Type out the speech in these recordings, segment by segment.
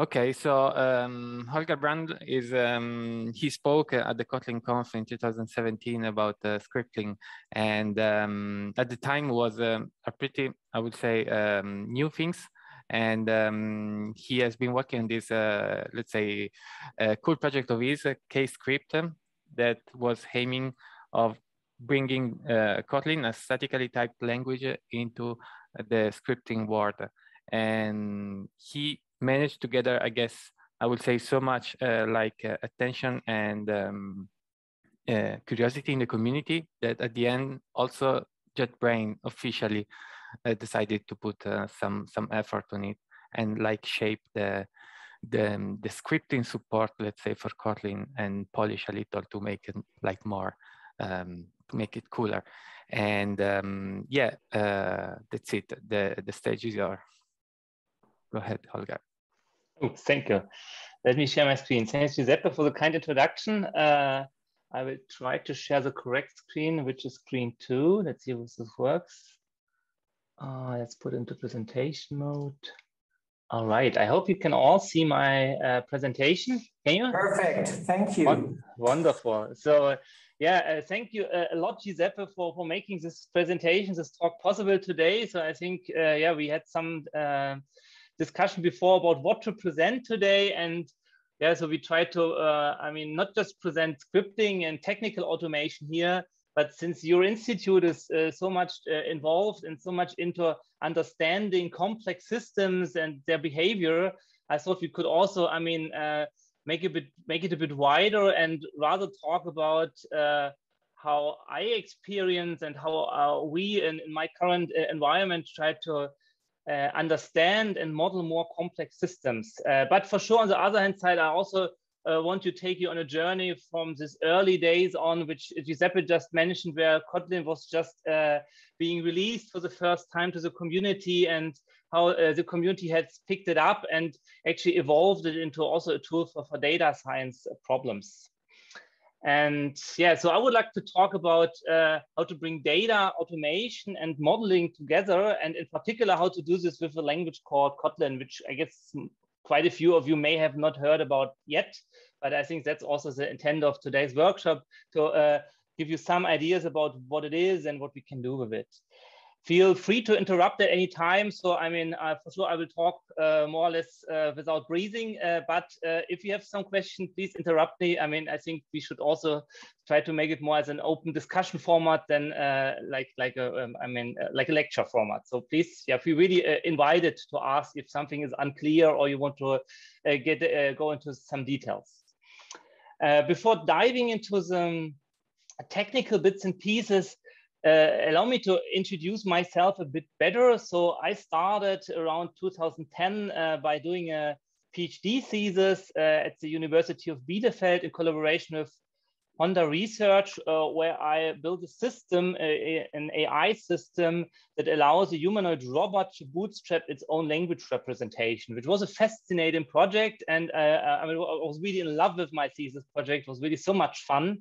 Okay, so um, Holger Brandl is um, he spoke at the Kotlin Conf in 2017 about uh, scripting, and um, at the time was um, a pretty, I would say, um, new things. And um, he has been working on this, uh, let's say, cool project of his, uh, K-Script, that was aiming of bringing uh, Kotlin, a statically typed language, into the scripting world. And he managed together, I guess, I would say so much uh, like uh, attention and um, uh, curiosity in the community that at the end also JetBrain officially uh, decided to put uh, some some effort on it and like shape the the, um, the scripting support, let's say for Kotlin and polish a little to make it like more, um, to make it cooler. And um, yeah, uh, that's it. The, the stage is yours. Go ahead, Holger. Oh, thank you. Let me share my screen. Thanks, Giuseppe, for the kind introduction. Uh, I will try to share the correct screen, which is screen two. Let's see if this works. Uh, let's put into presentation mode. All right. I hope you can all see my uh, presentation. Can you? Perfect. Thank you. Wonderful. So, yeah, uh, thank you uh, a lot, Giuseppe, for, for making this presentation, this talk possible today. So I think, uh, yeah, we had some uh, discussion before about what to present today. And yeah, so we try to, uh, I mean, not just present scripting and technical automation here, but since your institute is uh, so much uh, involved and so much into understanding complex systems and their behavior, I thought we could also, I mean, uh, make a bit, make it a bit wider and rather talk about uh, how I experience and how uh, we in, in, my current environment try to understand and model more complex systems. Uh, but for sure, on the other hand side, I also uh, want to take you on a journey from this early days on, which Giuseppe just mentioned, where Kotlin was just uh, being released for the first time to the community and how uh, the community has picked it up and actually evolved it into also a tool for, for data science problems. And yeah, so I would like to talk about uh, how to bring data automation and modeling together, and in particular, how to do this with a language called Kotlin, which I guess quite a few of you may have not heard about yet. But I think that's also the intent of today's workshop to uh, give you some ideas about what it is and what we can do with it feel free to interrupt at any time. So, I mean, uh, for sure, I will talk uh, more or less uh, without breathing. Uh, but uh, if you have some question, please interrupt me. I mean, I think we should also try to make it more as an open discussion format than uh, like like a um, I mean like a lecture format. So please, yeah, feel really invited to ask if something is unclear or you want to get go into some details. before diving into the technical bits and pieces, allow me to introduce myself a bit better. So I started around 2010 uh, by doing a PhD thesis uh, at the University of Bielefeld in collaboration with Honda Research, uh, where I built a system, a, an AI system that allows a humanoid robot to bootstrap its own language representation, which was a fascinating project. And uh, I, mean, I was really in love with my thesis project. It was really so much fun.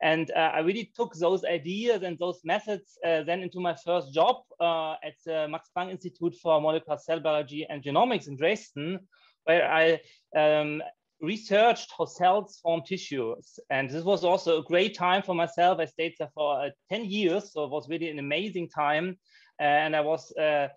And uh, I really took those ideas and those methods uh, then into my first job uh, at the Max Planck Institute for Molecular Cell Biology and Genomics in Dresden, where I um, researched how cells form tissues. And this was also a great time for myself. I stayed there for uh, 10 years, so it was really an amazing time. And I was uh,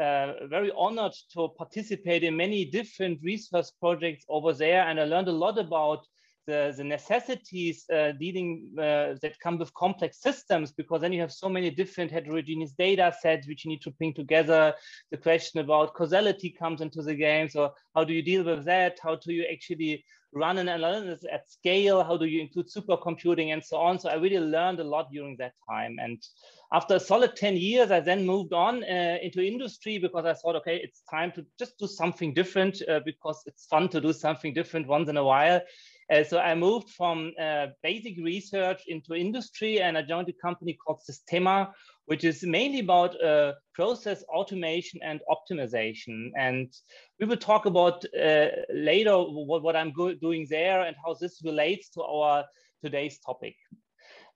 uh, very honored to participate in many different research projects over there. And I learned a lot about the, the necessities uh, dealing uh, that come with complex systems because then you have so many different heterogeneous data sets which you need to bring together. The question about causality comes into the game. So how do you deal with that? How do you actually run an analysis at scale? How do you include supercomputing and so on? So i really learned a lot during that time. And after a solid 10 years i then moved on uh, into industry because i thought okay it's time to just do something different uh, because it's fun to do something different once in a while so I moved from uh, basic research into industry and I joined a company called Systema, which is mainly about uh, process automation and optimization. And we will talk about uh, later what, what I'm doing there and how this relates to our today's topic.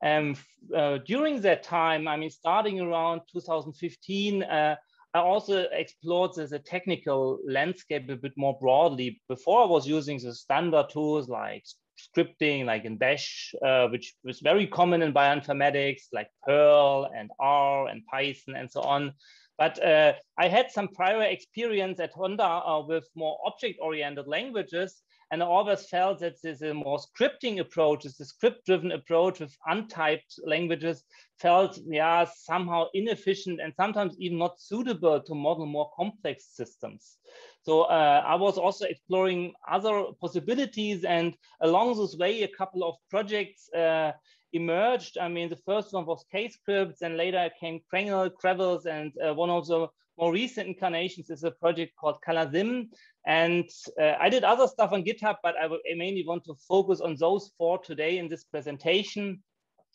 Um, uh, during that time, I mean, starting around 2015, uh, I also explored the, technical landscape a bit more broadly. Before I was using the standard tools like scripting, like in Bash, uh, which was very common in bioinformatics, like Perl and R and Python and so on. But uh, I had some prior experience at Honda uh, with more object-oriented languages, and I always felt that this a more scripting approach, this script-driven approach with untyped languages felt, yeah, somehow inefficient and sometimes even not suitable to model more complex systems. So uh, I was also exploring other possibilities, and along this way, a couple of projects uh, emerged. I mean, the first one was K-scripts and later came krangl, kravis, and uh, one of the more recent incarnations is a project called kalasim. And uh, I did other stuff on GitHub, but I, I mainly want to focus on those four today in this presentation.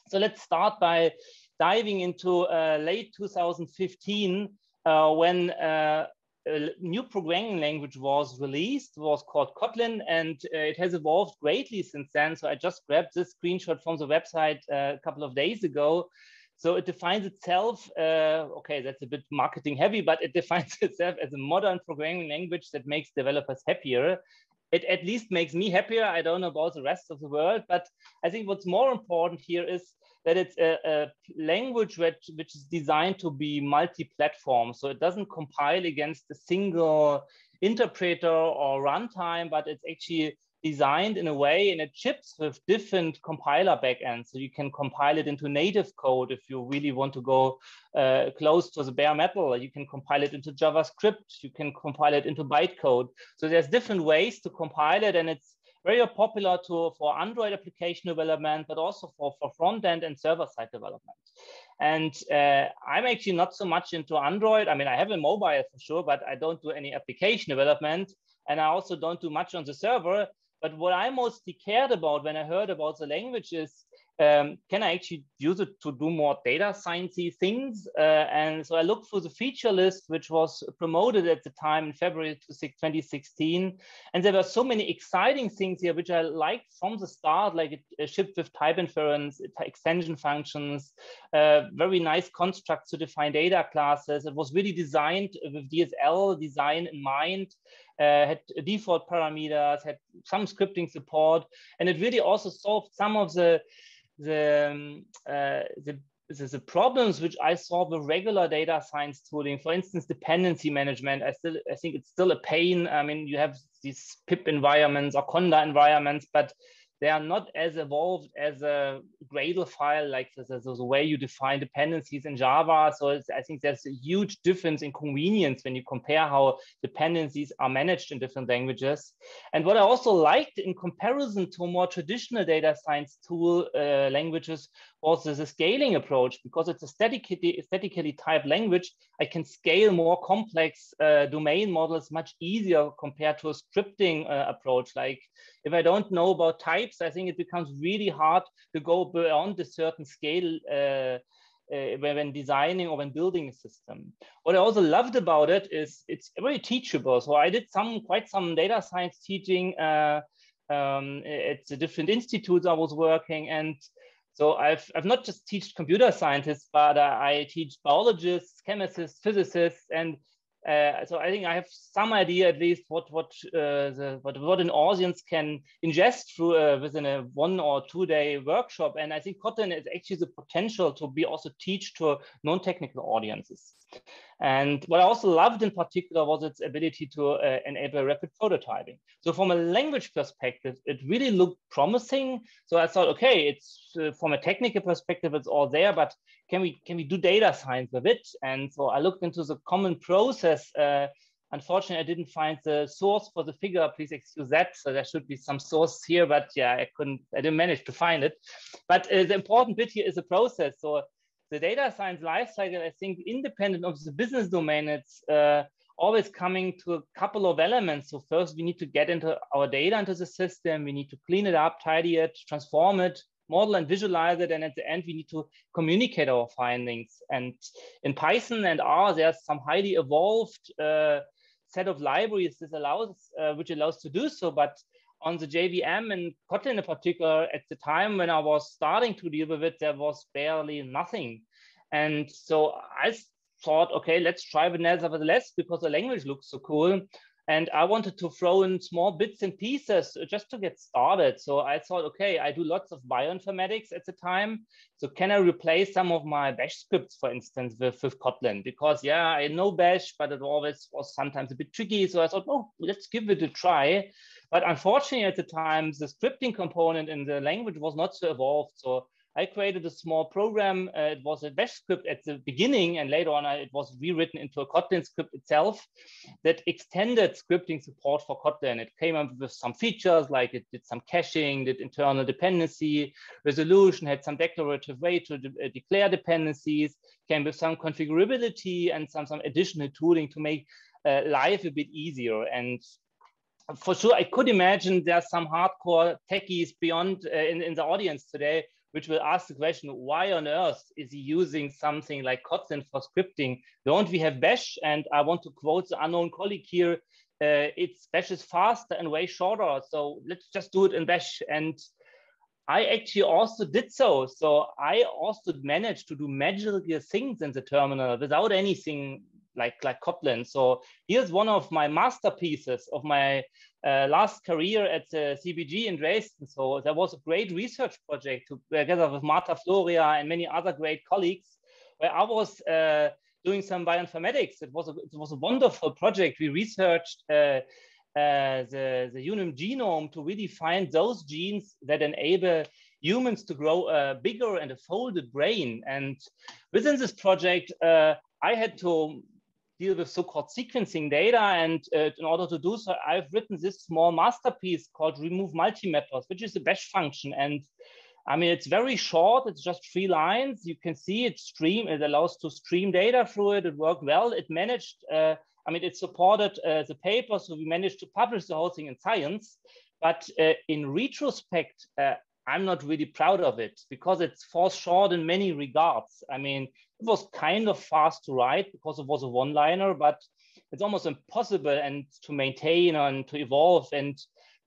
So let's start by diving into uh, late 2015 uh, when uh, a new programming language was released, was called Kotlin, and uh, it has evolved greatly since then. So I just grabbed this screenshot from the website uh, a couple of days ago. So it defines itself, uh, okay, that's a bit marketing heavy, but it defines itself as a modern programming language that makes developers happier. It at least makes me happier. I don't know about the rest of the world, but I think what's more important here is that it's a, a language which, which is designed to be multi-platform. So it doesn't compile against a single interpreter or runtime, but it's actually designed in a way and it ships with different compiler backends. So you can compile it into native code if you really want to go uh, close to the bare metal. You can compile it into JavaScript. You can compile it into bytecode. So there's different ways to compile it and it's very popular to for Android application development, but also for, for front end and server side development. And uh, I'm actually not so much into Android. I mean, I have a mobile for sure, but I don't do any application development. And I also don't do much on the server. But what I mostly cared about when I heard about the language is um, can I actually use it to do more data sciencey things? Uh, and so I looked through the feature list, which was promoted at the time in February 2016. And there were so many exciting things here, which I liked from the start, like it, it shipped with type inference, extension functions, uh, very nice constructs to define data classes. It was really designed with DSL design in mind. Uh, had default parameters, had some scripting support, and it really also solved some of the the, um, uh, the, the, the, problems which I saw with regular data science tooling, for instance, dependency management, I still I think it's still a pain. I mean, you have these pip environments or conda environments, but they are not as evolved as a Gradle file, like the, the, way you define dependencies in Java. So I think there's a huge difference in convenience when you compare how dependencies are managed in different languages. And what I also liked in comparison to more traditional data science tool uh, languages was the scaling approach because it's a statically, statically typed language. I can scale more complex uh, domain models much easier compared to a scripting uh, approach. Like if I don't know about types, I think it becomes really hard to go beyond a certain scale uh, uh, when designing or when building a system. What I also loved about it is it's very teachable. So I did some quite some data science teaching uh, um, at the different institutes I was working and so I've, I've not just taught computer scientists, but uh, I teach biologists, chemists, physicists, and uh, so I think I have some idea at least what what uh, the what, what an audience can ingest through uh, within a one or two day workshop. And I think Kotlin is actually the potential to be also teach to non-technical audiences. And what I also loved in particular was its ability to uh, enable rapid prototyping. So from a language perspective, it really looked promising. So I thought, okay, it's uh, from a technical perspective, it's all there, but can we can we do data science with it? And so I looked into the common process. Uh, unfortunately, I didn't find the source for the figure. Please excuse that. So there should be some source here, but yeah, I couldn't. I didn't manage to find it. But uh, the important bit here is the process. So the data science lifecycle, I think, independent of the business domain, it's uh, always coming to a couple of elements. So first, we need to get into our data into the system. We need to clean it up, tidy it, transform it, model and visualize it. And at the end, we need to communicate our findings. And in Python and R, there's some highly evolved uh, set of libraries this allows, uh, which allows to do so. But on the JVM and Kotlin in particular, at the time when I was starting to deal with it, there was barely nothing. And so I thought, okay, let's try it nevertheless because the language looks so cool. And I wanted to throw in small bits and pieces just to get started. So I thought, okay, I do lots of bioinformatics at the time. So can I replace some of my bash scripts, for instance, with, with Kotlin? Because yeah, I know bash, but it always was sometimes a bit tricky. So I thought, oh, let's give it a try. But unfortunately at the time, the scripting component in the language was not so evolved. So I created a small program. Uh, it was a bash script at the beginning, and later on, uh, it was rewritten into a Kotlin script itself that extended scripting support for Kotlin. It came up with some features like it did some caching, did internal dependency resolution, had some declarative way to de uh, declare dependencies, came with some configurability and some, some additional tooling to make uh, life a bit easier. And for sure, I could imagine there's some hardcore techies beyond uh, in, in the audience today which will ask the question, why on earth is he using something like Kotlin for scripting? Don't we have Bash? And I want to quote the unknown colleague here, uh, it's Bash is faster and way shorter. So let's just do it in Bash. And I actually also did so. So I also managed to do magical things in the terminal without anything like like Kotlin. So here's one of my masterpieces of my uh, last career at the CBG in Dresden. So there was a great research project together with Marta Florio and many other great colleagues, where I was uh, doing some bioinformatics. It was a, it was a wonderful project. We researched uh, uh the, the human genome to really find those genes that enable humans to grow a bigger and a folded brain. And within this project, uh, I had to deal with so-called sequencing data. And uh, in order to do so, I've written this small masterpiece called remove multimappers, which is a bash function. And I mean, it's very short. It's just three lines. You can see it stream. It allows to stream data through it. It worked well. It managed, uh, I mean, it supported uh, the paper. So we managed to publish the whole thing in science. But uh, in retrospect, uh, I'm not really proud of it because it falls short in many regards. I mean, it was kind of fast to write because it was a one-liner, but it's almost impossible and to maintain and to evolve. And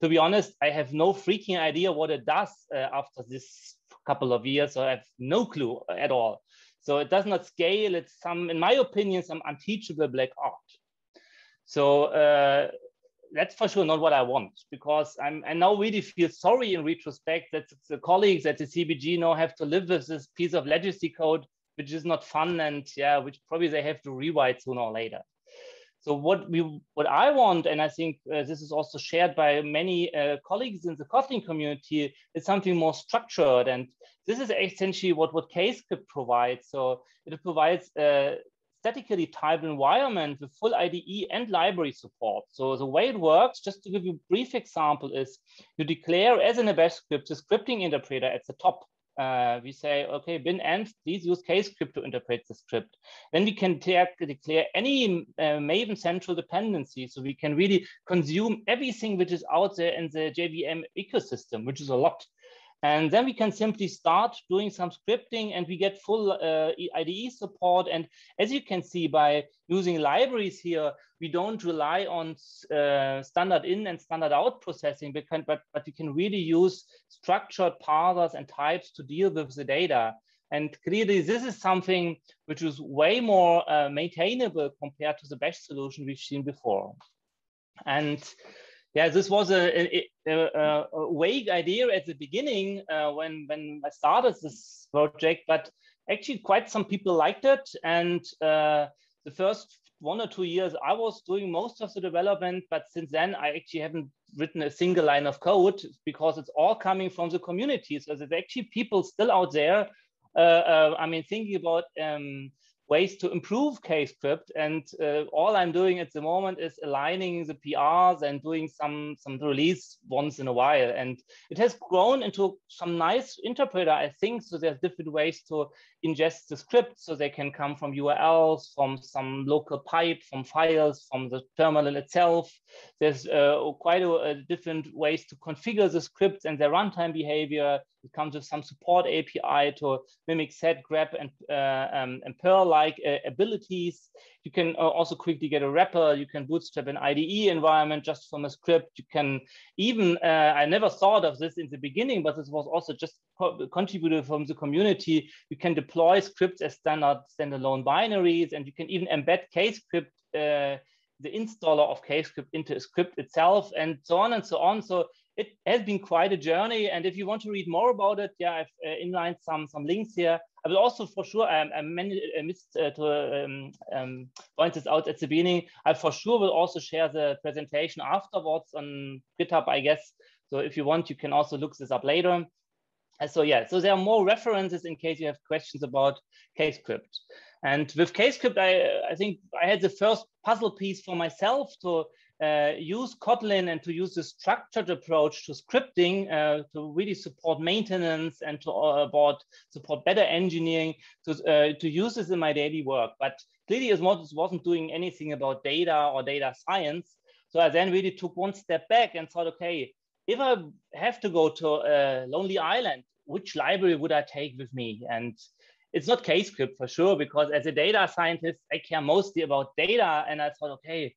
to be honest, I have no freaking idea what it does uh, after this couple of years. So I have no clue at all. So it does not scale. It's some, in my opinion, some unteachable black art. So uh, that's for sure not what I want because I'm, I now really feel sorry in retrospect that the colleagues at the CBG now have to live with this piece of legacy code, which is not fun and yeah, which probably they have to rewrite sooner or later. So what we, what I want, and I think uh, this is also shared by many uh, colleagues in the Kotlin community, is something more structured. And this is essentially what, what Kscript provides. So it provides uh, statically typed environment with full IDE and library support. So the way it works, just to give you a brief example, is you declare as in a bash script, the scripting interpreter at the top. Uh, we say, okay, bin env, please use kscript to interpret the script. Then we can declare any uh, Maven central dependency. So we can really consume everything which is out there in the JVM ecosystem, which is a lot. And then we can simply start doing some scripting and we get full uh, IDE support. And as you can see by using libraries here, we don't rely on uh, standard in and standard out processing, can, but, but we can really use structured parsers and types to deal with the data. And clearly, this is something which is way more uh, maintainable compared to the bash solution we've seen before. And yeah, this was a, a, a, vague idea at the beginning uh, when when I started this project, but actually quite some people liked it. And uh, the first one or two years, I was doing most of the development, but since then I actually haven't written a single line of code because it's all coming from the community. So there's actually people still out there. Uh, uh I mean, thinking about um, ways to improve Kscript. And uh, all I'm doing at the moment is aligning the PRs and doing some, some release once in a while. And it has grown into some nice interpreter, I think. So there's different ways to ingest the script. So they can come from URLs, from some local pipe, from files, from the terminal itself. There's uh, quite a, a different ways to configure the scripts and their runtime behavior. It comes with some support API to mimic sed, grep, and, uh, um, and Perl-like uh, abilities. You can uh, also quickly get a wrapper. You can bootstrap an IDE environment just from a script. You can even, uh, I never thought of this in the beginning, but this was also just co contributed from the community. You can deploy scripts as standard standalone binaries, and you can even embed kscript uh, the installer of kscript into a script itself and so on and so on. So it has been quite a journey. And if you want to read more about it, yeah, I've uh, inlined some some links here. I will also for sure, um, I, I missed uh, to um, um, point this out at the beginning. I for sure will also share the presentation afterwards on GitHub, I guess. So if you want, you can also look this up later. Uh, so yeah, so there are more references in case you have questions about kscript. And with kscript, I, I think I had the first puzzle piece for myself to uh, use Kotlin and to use the structured approach to scripting uh, to really support maintenance and to uh, about support better engineering to, uh, to use this in my daily work. But clearly it wasn't doing anything about data or data science. So I then really took one step back and thought, okay, if I have to go to a lonely island, which library would I take with me? And it's not kscript for sure, because as a data scientist, I care mostly about data. And I thought, okay,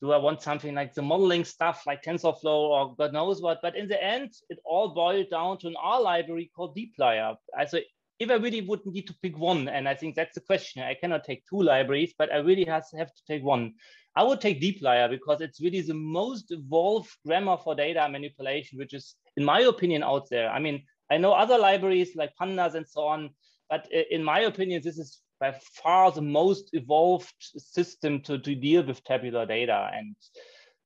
do I want something like the modeling stuff like TensorFlow or God knows what? But in the end, it all boiled down to an R library called dplyr. So if I really would need to pick one, and I think that's the question, I cannot take two libraries, but I really has, have to take one. I would take dplyr because it's really the most evolved grammar for data manipulation, which is, in my opinion, out there. I mean, I know other libraries like pandas and so on, but in my opinion, this is by far the most evolved system to, to deal with tabular data. And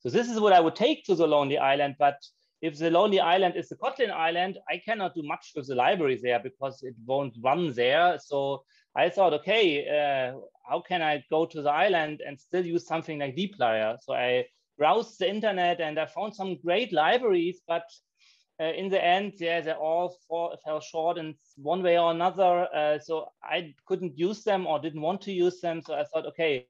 so this is what I would take to the Lonely Island. But if the Lonely Island is the Kotlin island, I cannot do much with the library there because it won't run there. So I thought, okay, uh, how can I go to the island and still use something like dplyr? So I browsed the internet and I found some great libraries, but uh, in the end, yeah, they all fall, fell short in one way or another. Uh, so I couldn't use them or didn't want to use them. So I thought, okay,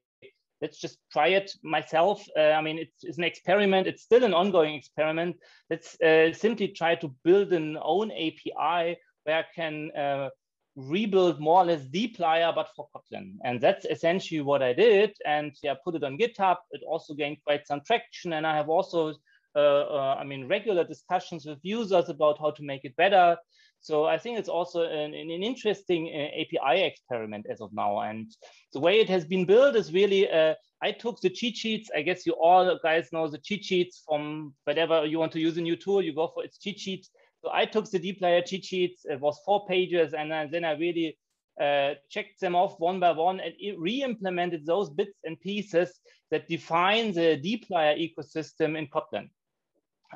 let's just try it myself. Uh, I mean, it's, it's, an experiment. It's still an ongoing experiment. Let's uh, simply try to build an own API where I can uh, rebuild more or less dplyr, but for Kotlin. And that's essentially what I did. And yeah, put it on GitHub. It also gained quite some traction. And I have also uh, uh, I mean, regular discussions with users about how to make it better. So I think it's also an, an interesting uh, API experiment as of now. And the way it has been built is really, uh, I took the cheat sheets. I guess you all guys know the cheat sheets from whatever you want to use a new tool, you go for its cheat sheets. So I took the dplyr cheat sheets. It was four pages, and then I really uh, checked them off one by one and re-implemented those bits and pieces that define the dplyr ecosystem in Kotlin.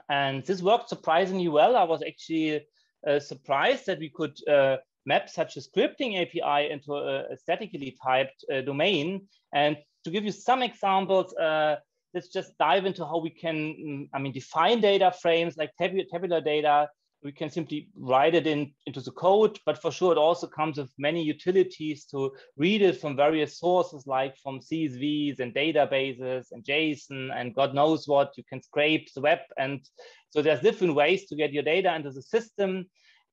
And this worked surprisingly well. I was actually uh, surprised that we could uh, map such a scripting API into a, a statically typed uh, domain. And to give you some examples, uh, let's just dive into how we can, mm, I mean, define data frames like tabular data we can simply write it in, into the code, but for sure it also comes with many utilities to read it from various sources like from CSVs and databases and JSON and God knows what, you can scrape the web. And so there's different ways to get your data into the system.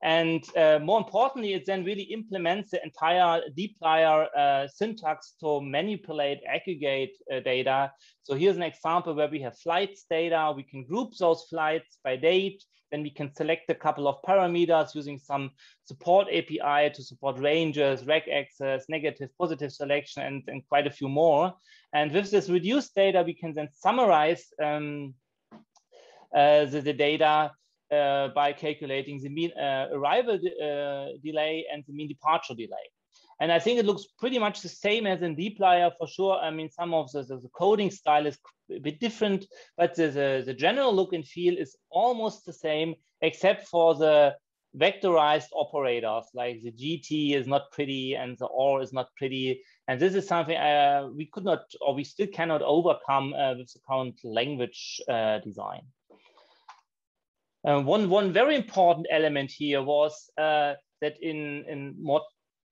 And uh, more importantly, it then really implements the entire dplyr uh, syntax to manipulate, aggregate uh, data. So here's an example where we have flights data. We can group those flights by date. Then we can select a couple of parameters using some support API to support ranges, regex, negative, positive selection, and, and quite a few more. And with this reduced data, we can then summarize um, uh, the, the data uh, by calculating the mean uh, arrival uh, delay and the mean departure delay. And I think it looks pretty much the same as in dplyr for sure. I mean, some of the, the, the coding style is a bit different, but the, the, the, general look and feel is almost the same, except for the vectorized operators, like the GT is not pretty and the OR is not pretty. And this is something uh, we could not, or we still cannot overcome uh, with the current language uh, design. Uh, one, one very important element here was uh, that in, in more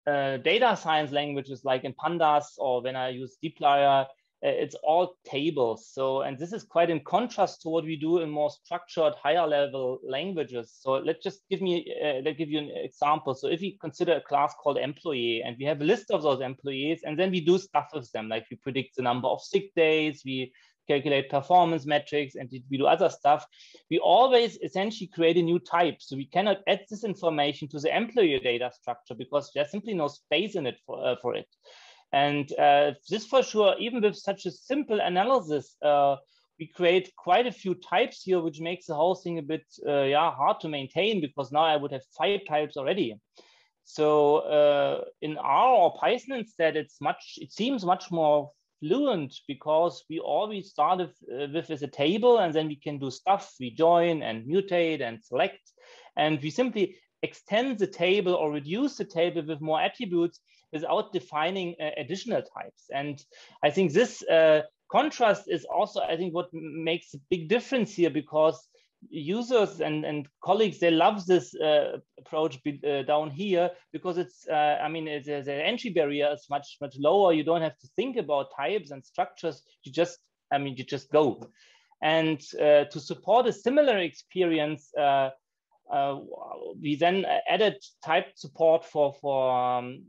uh, data science languages like in pandas or when I use dplyr, uh, it's all tables. So, and this is quite in contrast to what we do in more structured, higher level languages. So let's just give me, uh, let's give you an example. So if we consider a class called employee and we have a list of those employees and then we do stuff with them, like we predict the number of sick days, we calculate performance metrics and we do other stuff, we always essentially create a new type. So we cannot add this information to the employee data structure because there's simply no space in it for, uh, for it. And uh, this for sure, even with such a simple analysis, uh, we create quite a few types here, which makes the whole thing a bit uh, yeah, hard to maintain because now I would have five types already. So uh, in R or Python instead, it's much, it seems much more fluent because we always started uh, with, with a table and then we can do stuff, we join and mutate and select. And we simply extend the table or reduce the table with more attributes without defining uh, additional types. And I think this uh, contrast is also, I think, what makes a big difference here because users and, and colleagues, they love this uh, approach be, uh, down here because it's, uh, I mean, it's, the entry barrier is much, much lower. You don't have to think about types and structures. You just, I mean, you just go. And uh, to support a similar experience, uh, uh, we then added type support for for um,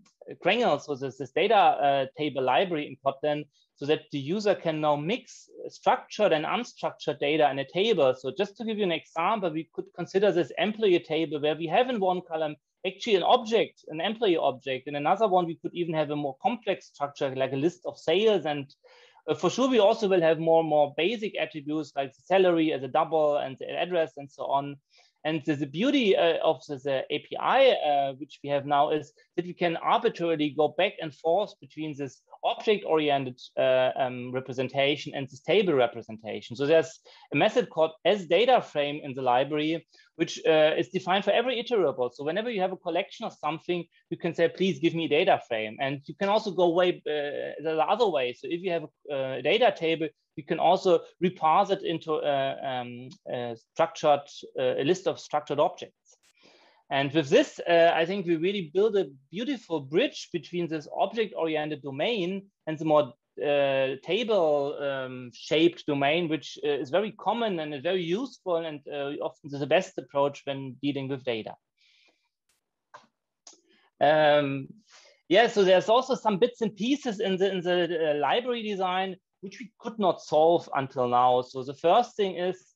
krangl, so this, this data table library in Kotlin, so that the user can now mix structured and unstructured data in a table. So just to give you an example, we could consider this employee table where we have in one column actually an object, an employee object. In another one, we could even have a more complex structure like a list of sales. And uh, for sure, we also will have more and more basic attributes like the salary as a double and the address and so on. And the, the beauty uh, of the, the API, uh, which we have now, is that we can arbitrarily go back and forth between this object-oriented uh, um, representation and this table representation. So there's a method called asDataFrame in the library, which uh, is defined for every iterable. So whenever you have a collection of something, you can say, please give me a data frame. And you can also go way uh, the other way. So if you have a, a data table, you can also reparse it into a, um, a structured, a list of structured objects. And with this, uh, I think we really build a beautiful bridge between this object-oriented domain and the more uh, table-shaped um, domain, which uh, is very common and very useful and uh, often the best approach when dealing with data. Um, yeah, so there's also some bits and pieces in the in the uh, library design which we could not solve until now. So the first thing is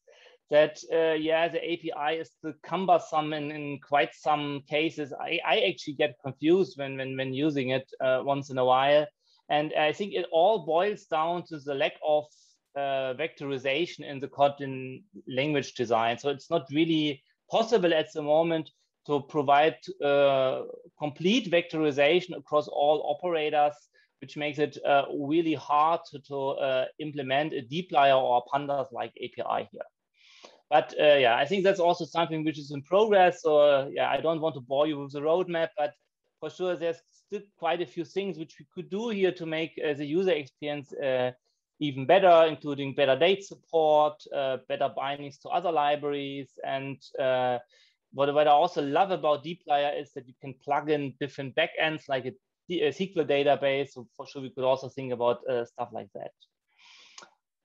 that, uh, yeah, the API is still cumbersome in, in quite some cases. I, I actually get confused when, when, when using it uh, once in a while. And I think it all boils down to the lack of uh, vectorization in the Kotlin language design. So it's not really possible at the moment to provide uh, complete vectorization across all operators which makes it uh, really hard to, to uh, implement a dplyr or pandas like API here. But uh, yeah, I think that's also something which is in progress. So uh, yeah, I don't want to bore you with the roadmap, but for sure there's still quite a few things which we could do here to make uh, the user experience uh, even better, including better date support, better bindings to other libraries, and what, what I also love about dplyr is that you can plug in different backends like a a SQL database. So for sure, we could also think about uh, stuff like that.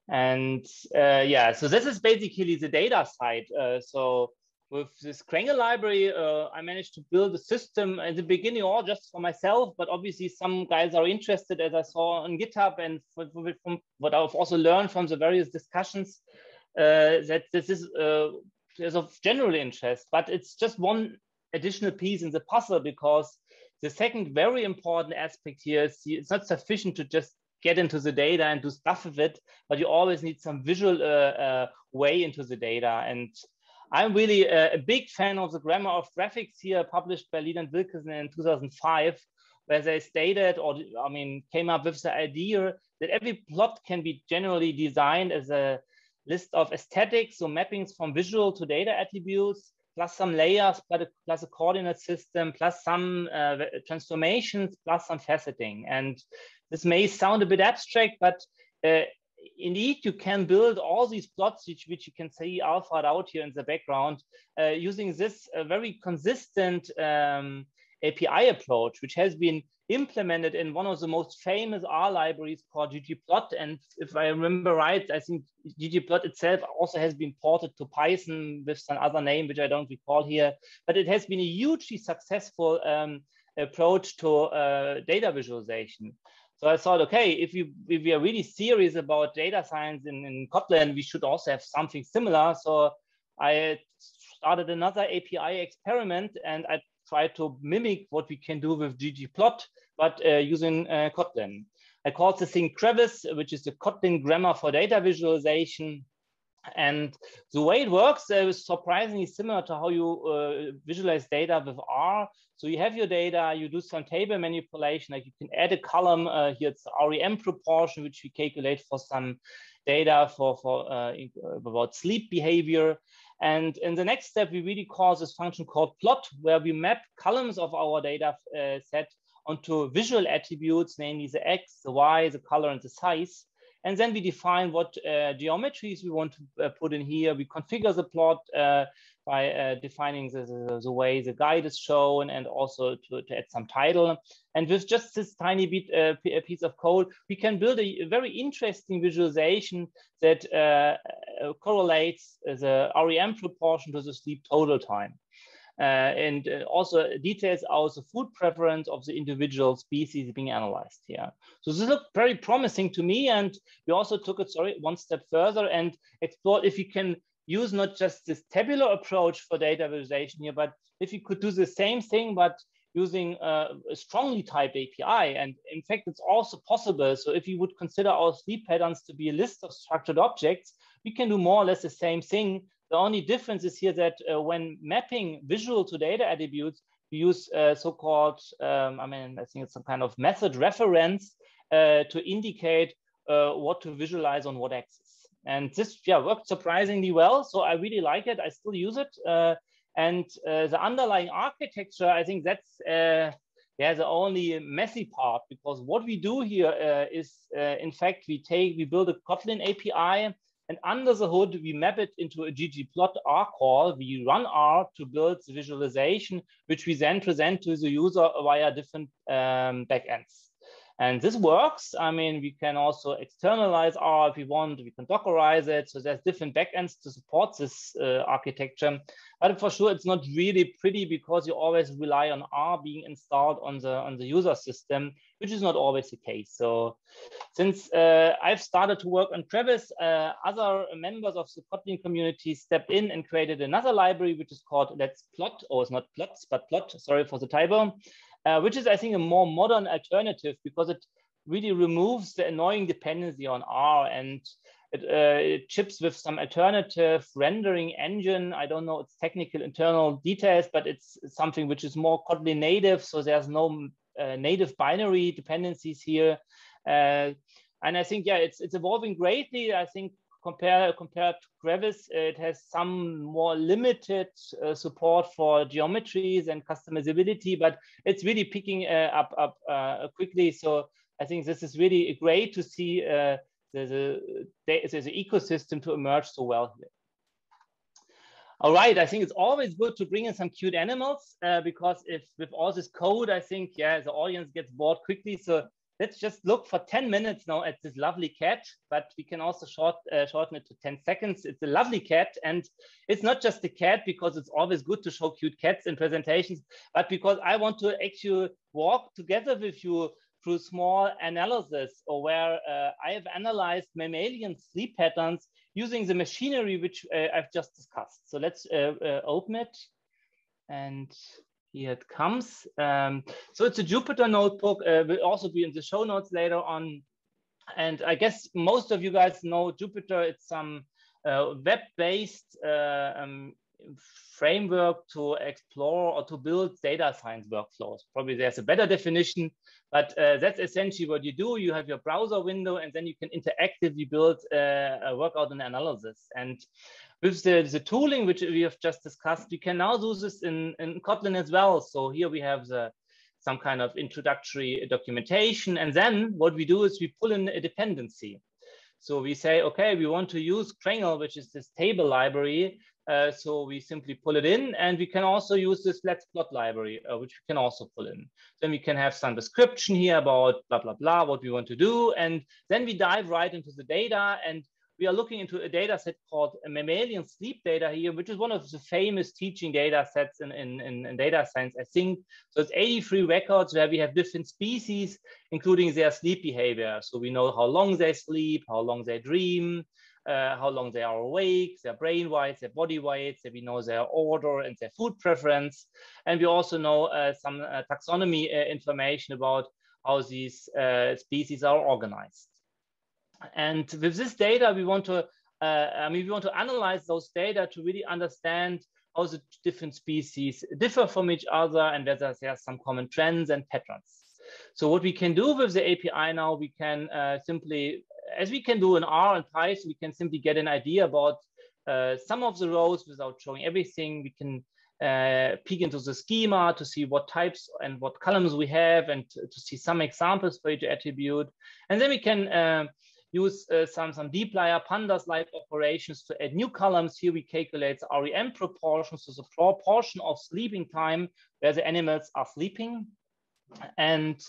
And uh, yeah, so this is basically the data side. Uh, so with this krangl library, uh, I managed to build a system in the beginning, all just for myself. But obviously, some guys are interested, as I saw on GitHub, and from what I've also learned from the various discussions, uh, that this is uh, is of general interest. But it's just one additional piece in the puzzle because the second very important aspect here is it's not sufficient to just get into the data and do stuff with it, but you always need some visual uh, uh, way into the data. And I'm really a, a, big fan of the grammar of graphics here, published by Leland Wilkinson in 2005, where they stated, or I mean, came up with the idea that every plot can be generally designed as a list of aesthetics, so mappings from visual to data attributes, plus some layers, plus a coordinate system, plus some uh, transformations, plus some faceting. And this may sound a bit abstract, but uh, indeed you can build all these plots which, which you can see alpha out here in the background uh, using this uh, very consistent um, API approach, which has been implemented in one of the most famous R libraries called ggplot. And if I remember right, I think ggplot itself also has been ported to Python with some other name, which I don't recall here. But it has been a hugely successful um, approach to uh, data visualization. So I thought, okay, if, you, if we are really serious about data science in, in Kotlin, we should also have something similar. So I started another API experiment and I tried to mimic what we can do with ggplot, but uh, using uh, Kotlin. I called the thing kravis, which is the Kotlin grammar for data visualization. And the way it works uh, is surprisingly similar to how you uh, visualize data with R. So you have your data, you do some table manipulation, like you can add a column. Uh, here it's REM proportion, which we calculate for some data for, for uh, about sleep behavior. And in the next step, we really call this function called plot, where we map columns of our data uh, set onto visual attributes, namely the X, the Y, the color, and the size. And then we define what uh, geometries we want to uh, put in here. We configure the plot uh, by uh, defining the, the, the, way the guide is shown and also to, to, add some title. And with just this tiny bit uh, piece of code, we can build a, very interesting visualization that uh, correlates the REM proportion to the sleep total time. Uh, and uh, also details out the food preference of the individual species being analyzed here. So this looked very promising to me. And we also took it, sorry, one step further and explored if you can use not just this tabular approach for data visualization here, but if you could do the same thing, but using uh, a strongly typed API. And in fact, it's also possible. So if you would consider our sleep patterns to be a list of structured objects, we can do more or less the same thing the only difference is here that uh, when mapping visual to data attributes, we use uh, so-called, um, I mean, I think it's some kind of method reference uh, to indicate uh, what to visualize on what axis. And this, yeah, worked surprisingly well. So I really like it. I still use it. Uh, and uh, the underlying architecture, I think that's yeah, the only messy part because what we do here uh, is, uh, in fact, we take, we build a Kotlin API and under the hood, we map it into a ggplot R call. We run R to build the visualization, which we then present to the user via different um, backends. And this works. I mean, we can also externalize R if we want. We can Dockerize it. So there's different backends to support this uh, architecture. But for sure, it's not really pretty because you always rely on R being installed on the on the user system, which is not always the case. So since uh, I've started to work on kravis, uh, other members of the Kotlin community stepped in and created another library, which is called Let's Plot, or it's not Plots, but Plot, sorry for the typo uh, which is, I think, a more modern alternative because it really removes the annoying dependency on R and it, uh, it, chips with some alternative rendering engine. I don't know its technical internal details, but it's something which is more Kotlin native. So there's no uh, native binary dependencies here. Uh, and I think, yeah, it's, it's evolving greatly. I think compared compared to kravis, it has some more limited uh, support for geometries and customizability, but it's really picking uh, up up uh, quickly. So I think this is really great to see uh, the, the, the, ecosystem to emerge so well here. All right, I think it's always good to bring in some cute animals uh, because if with all this code, I think, yeah, the audience gets bored quickly. So let's just look for 10 minutes now at this lovely cat, but we can also short, uh, shorten it to 10 seconds. It's a lovely cat. And it's not just a cat because it's always good to show cute cats in presentations, but because I want to actually walk together with you through small analysis or where uh, I have analyzed mammalian sleep patterns using the machinery which uh, I've just discussed. So let's uh, uh, open it. And here it comes. Um, so it's a Jupyter notebook, uh, will also be in the show notes later on. And I guess most of you guys know Jupyter. It's some uh, web-based uh, um, framework to explore or to build data science workflows. Probably there's a better definition, but uh, that's essentially what you do. You have your browser window and then you can interactively build uh, a workout and analysis. And with the, the tooling which we have just discussed, we can now do this in, in Kotlin as well. So here we have the some kind of introductory documentation. And then what we do is we pull in a dependency. So we say, okay, we want to use krangl, which is this table library Uh, so we simply pull it in and we can also use this let's plot library, uh, which we can also pull in. Then we can have some description here about blah, blah, blah, what we want to do. And then we dive right into the data and we are looking into a data set called mammalian sleep data here, which is one of the famous teaching data sets in, in, in, data science, I think. So it's 83 records where we have different species, including their sleep behavior. So we know how long they sleep, how long they dream, uh, how long they are awake, their brain weights, their body weights, we know their order and their food preference. And we also know uh, some uh, taxonomy uh, information about how these uh, species are organized. And with this data, we want to, uh, I mean, we want to analyze those data to really understand how the different species differ from each other and whether there are some common trends and patterns. So what we can do with the API now, we can simply as we can do in R and Python, we can simply get an idea about uh, some of the rows without showing everything. We can uh, peek into the schema to see what types and what columns we have and to, to see some examples for each attribute. And then we can uh, use uh, some, some dplyr pandas-like operations to add new columns. Here we calculate the REM proportions, so the proportion of sleeping time where the animals are sleeping. And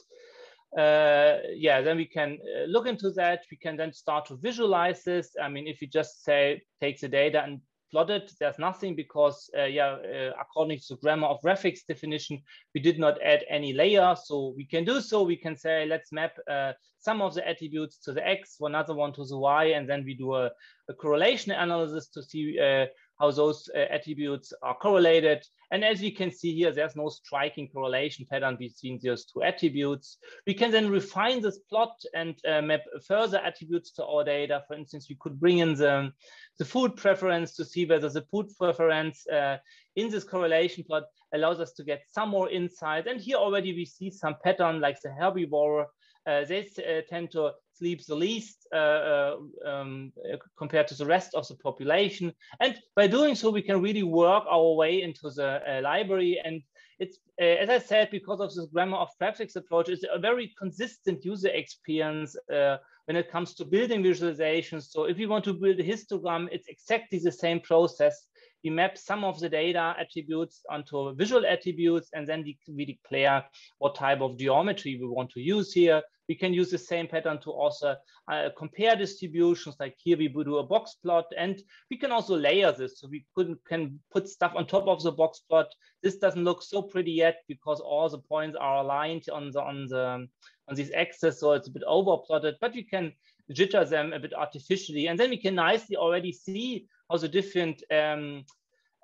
uh, yeah, then we can uh, look into that. We can then start to visualize this. I mean, if you just say, take the data and plot it, there's nothing because, uh, yeah, uh, according to the grammar of graphics definition, we did not add any layer. So we can do so. We can say, let's map uh, some of the attributes to the X, one other one to the Y, and then we do a, a correlation analysis to see uh, how those uh, attributes are correlated. And as we can see here, there's no striking correlation pattern between those two attributes. We can then refine this plot and uh, map further attributes to our data. For instance, we could bring in the, the food preference to see whether the food preference uh, in this correlation plot allows us to get some more insight. And here already we see some pattern like the herbivore. Uh, they uh, tend to sleep the least uh, um, compared to the rest of the population. And by doing so, we can really work our way into the library. And it's, as I said, because of this grammar of graphics approach, it's a very consistent user experience when it comes to building visualizations. So if you want to build a histogram, it's exactly the same process we map some of the data attributes onto visual attributes, and then we declare what type of geometry we want to use here. We can use the same pattern to also uh, compare distributions, like here we do a box plot, and we can also layer this. So we could, can put stuff on top of the box plot. This doesn't look so pretty yet because all the points are aligned on the on the on this axis, so it's a bit over plotted, but we can jitter them a bit artificially. And then we can nicely already see how the different um,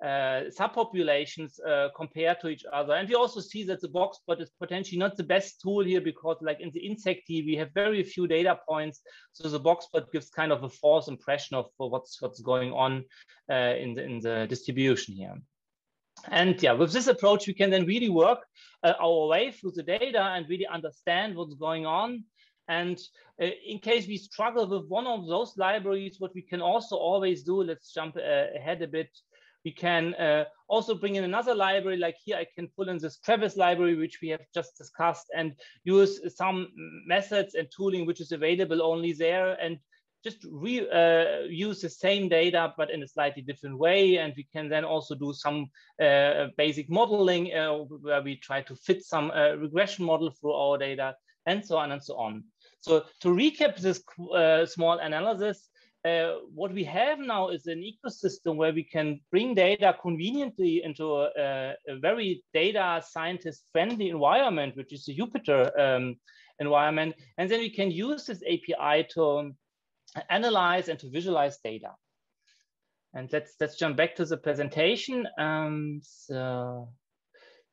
uh, subpopulations uh, compare to each other. And we also see that the box plot is potentially not the best tool here because like in the insectly, we have very few data points. So the box plot gives kind of a false impression of what's what's going on uh, in, the, in the distribution here. And yeah, with this approach, we can then really work uh, our way through the data and really understand what's going on and uh, in case we struggle with one of those libraries, what we can also always do, let's jump uh, ahead a bit. We can uh, also bring in another library, like here I can pull in this kravis library, which we have just discussed, and use some methods and tooling which is available only there, and just re, uh, use the same data, but in a slightly different way. And we can then also do some uh, basic modeling uh, where we try to fit some regression model through our data and so on and so on. So to recap this uh, small analysis, uh, what we have now is an ecosystem where we can bring data conveniently into a, a very data scientist friendly environment, which is the Jupyter um, environment. And then we can use this API to analyze and to visualize data. And let's, let's jump back to the presentation. Um, so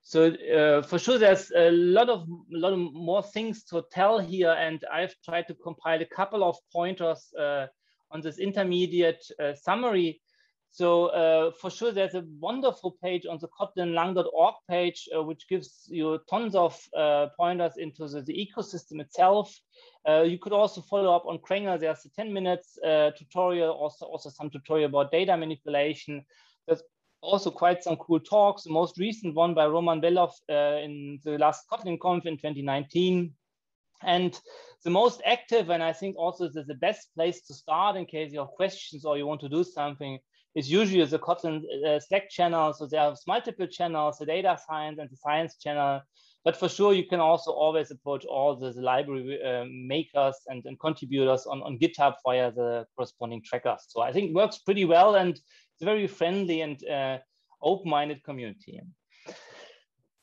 so uh, for sure, there's a lot of a lot of more things to tell here, and I've tried to compile a couple of pointers uh, on this intermediate uh, summary. So uh, for sure, there's a wonderful page on the kotlinlang.org page, uh, which gives you tons of uh, pointers into the, the ecosystem itself. you could also follow up on Quenya. There's a 10 minutes tutorial, also, also some tutorial about data manipulation. There's also quite some cool talks. The most recent one by Roman Belov uh, in the last Kotlin Conf in 2019. And the most active, and I think also the, the best place to start in case you have questions or you want to do something, is usually the Kotlin uh, Slack channel. So there's multiple channels, the data science and the science channel. But for sure, you can also always approach all the, the library uh, makers and, and contributors on, on GitHub via the corresponding trackers. So I think works pretty well and it's a very friendly and uh, open-minded community.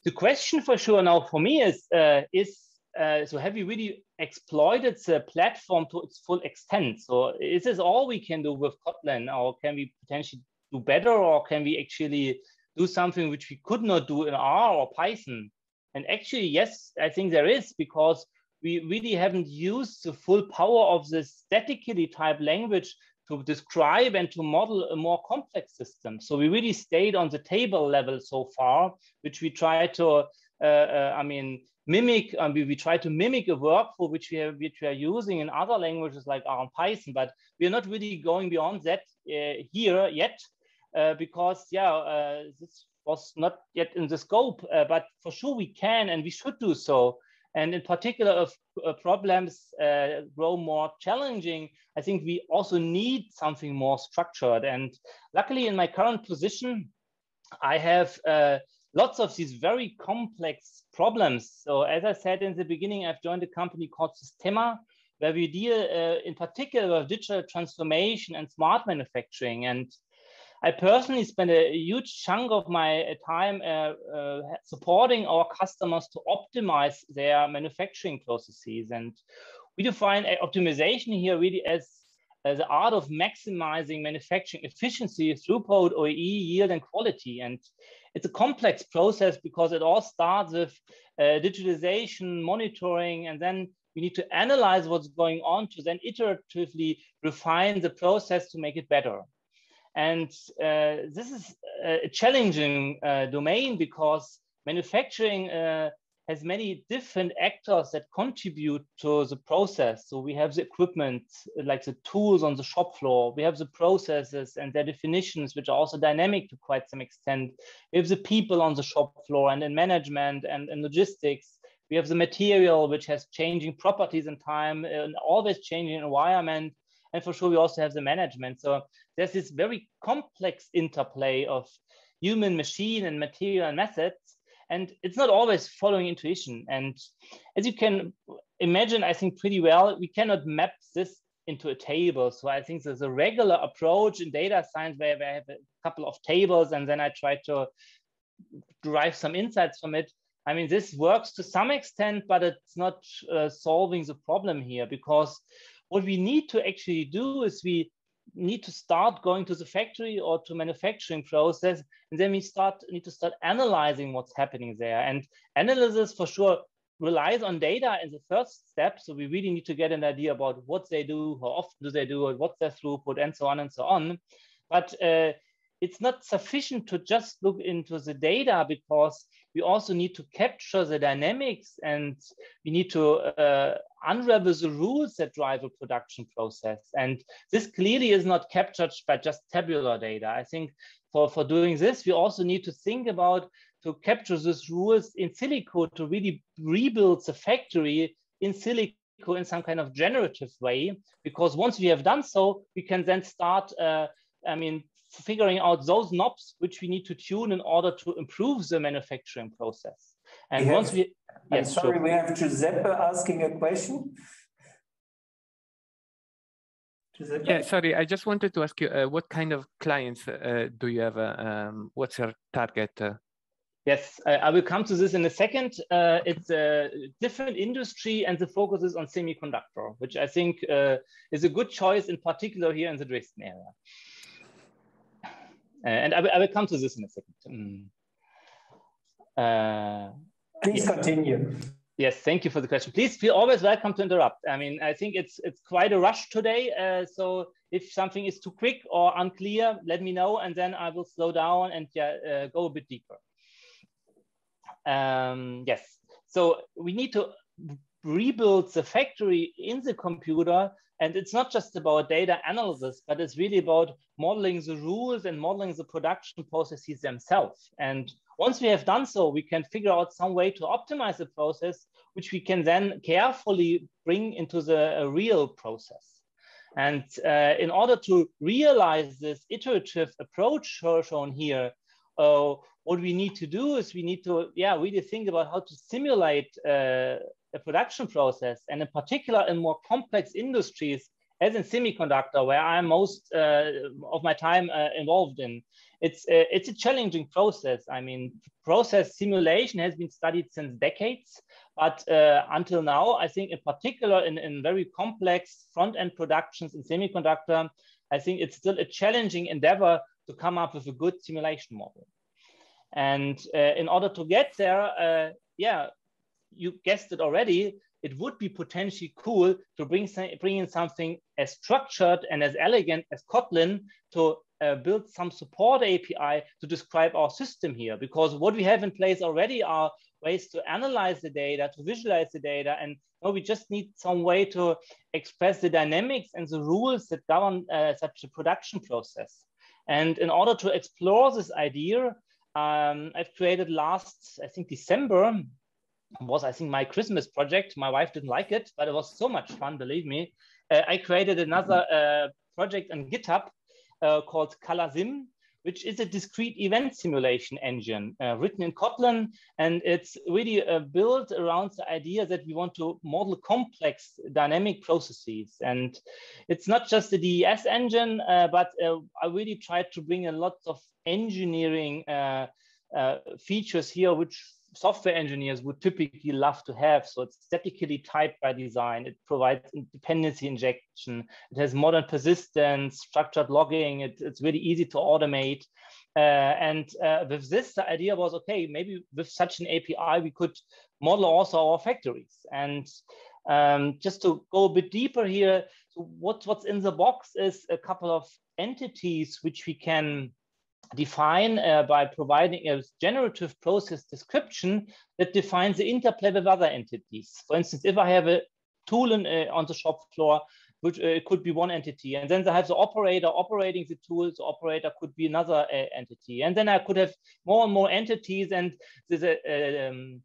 The question for sure now for me is, uh, is uh, so have you really exploited the platform to its full extent? So is this all we can do with Kotlin or can we potentially do better or can we actually do something which we could not do in R or Python? And actually, yes, I think there is because we really haven't used the full power of this statically typed language to describe and to model a more complex system. So we really stayed on the table level so far, which we try to, uh, uh, I mean, mimic, um, we, we try to mimic a workflow which we, have, which we are using in other languages like R and Python, but we are not really going beyond that uh, here yet, uh, because yeah, uh, this was not yet in the scope, uh, but for sure we can and we should do so. And in particular, if uh, problems uh, grow more challenging, I think we also need something more structured. And luckily, in my current position, I have uh, lots of these very complex problems. So as I said in the beginning, I've joined a company called Systema, where we deal uh, in particular with digital transformation and smart manufacturing. And I personally spend a huge chunk of my time uh, uh, supporting our customers to optimize their manufacturing processes. And we define optimization here really as, as the art of maximizing manufacturing efficiency, throughput, OEE, yield, and quality. And it's a complex process because it all starts with uh, digitalization, monitoring, and then we need to analyze what's going on to then iteratively refine the process to make it better. And uh, this is a challenging uh, domain because manufacturing uh, has many different actors that contribute to the process. So we have the equipment, like the tools on the shop floor. We have the processes and their definitions, which are also dynamic to quite some extent. We have the people on the shop floor and in management and in logistics. We have the material, which has changing properties in time, and always changing environment. And for sure, we also have the management. So there's this very complex interplay of human, machine, and material and methods. And it's not always following intuition. And as you can imagine, I think pretty well, we cannot map this into a table. So I think there's a regular approach in data science where, where I have a couple of tables and then I try to derive some insights from it. I mean, this works to some extent, but it's not uh, solving the problem here because what we need to actually do is we need to start going to the factory or to manufacturing process and then we start need to start analyzing what's happening there. And analysis for sure relies on data in the first step so we really need to get an idea about what they do how often do they do it what's their throughput and so on and so on. But uh, it's not sufficient to just look into the data because we also need to capture the dynamics and we need to uh, unravel the rules that drive a production process. And this clearly is not captured by just tabular data. I think for, for doing this, we also need to think about to capture these rules in silico to really rebuild the factory in silico in some kind of generative way, because once we have done so, we can then start, uh, I mean, figuring out those knobs which we need to tune in order to improve the manufacturing process. And we once have, we, I'm sorry, sure. we have Giuseppe asking a question. Giuseppe? Yeah, sorry, I just wanted to ask you, uh, what kind of clients uh, do you have? Uh, um, what's your target? Uh? Yes, I, I, will come to this in a second. Uh, it's a different industry and the focus is on semiconductor, which I think uh, is a good choice in particular here in the Dresden area. Uh, and I, I, will come to this in a second. Mm. Please continue. Yes, thank you for the question. Please feel always welcome to interrupt. I mean, I think it's it's quite a rush today. Uh, so if something is too quick or unclear, let me know, and then I will slow down and yeah, uh, go a bit deeper. Um, yes, so we need to rebuild the factory in the computer and it's not just about data analysis, but it's really about modeling the rules and modeling the production processes themselves. And once we have done so, we can figure out some way to optimize the process, which we can then carefully bring into the real process. And uh, in order to realize this iterative approach shown here, uh, what we need to do is we need to, yeah, really think about how to simulate uh, a production process, and in particular in more complex industries, as in semiconductor, where I'm most uh, of my time uh, involved in. It's uh, it's a challenging process. I mean, process simulation has been studied since decades, but uh, until now, I think in particular in, in very complex front-end productions in semiconductor, I think it's still a challenging endeavor to come up with a good simulation model. And uh, in order to get there, uh, yeah, you guessed it already, it would be potentially cool to bring, bring in something as structured and as elegant as Kotlin to uh, build some support API to describe our system here. Because what we have in place already are ways to analyze the data, to visualize the data, and we just need some way to express the dynamics and the rules that govern uh, such a production process. And in order to explore this idea, um, I've created last, I think, December, was I think my Christmas project. My wife didn't like it, but it was so much fun, believe me. Uh, I created another uh, project on GitHub uh, called kalasim, which is a discrete event simulation engine uh, written in Kotlin. And it's really uh, built around the idea that we want to model complex dynamic processes. And it's not just the DES engine, uh, but I really tried to bring a lot of engineering features here, which software engineers would typically love to have. So it's statically typed by design. It provides dependency injection. It has modern persistence, structured logging. It, it's really easy to automate. Uh, and uh, with this, the idea was, okay, maybe with such an API, we could model also our factories. And um, just to go a bit deeper here, so what, what's in the box is a couple of entities which we can define uh, by providing a generative process description that defines the interplay with other entities. For instance, if I have a tool in, uh, on the shop floor, which uh, could be one entity, and then I have the operator operating the tool, the operator could be another uh, entity, and then I could have more and more entities, and the, um,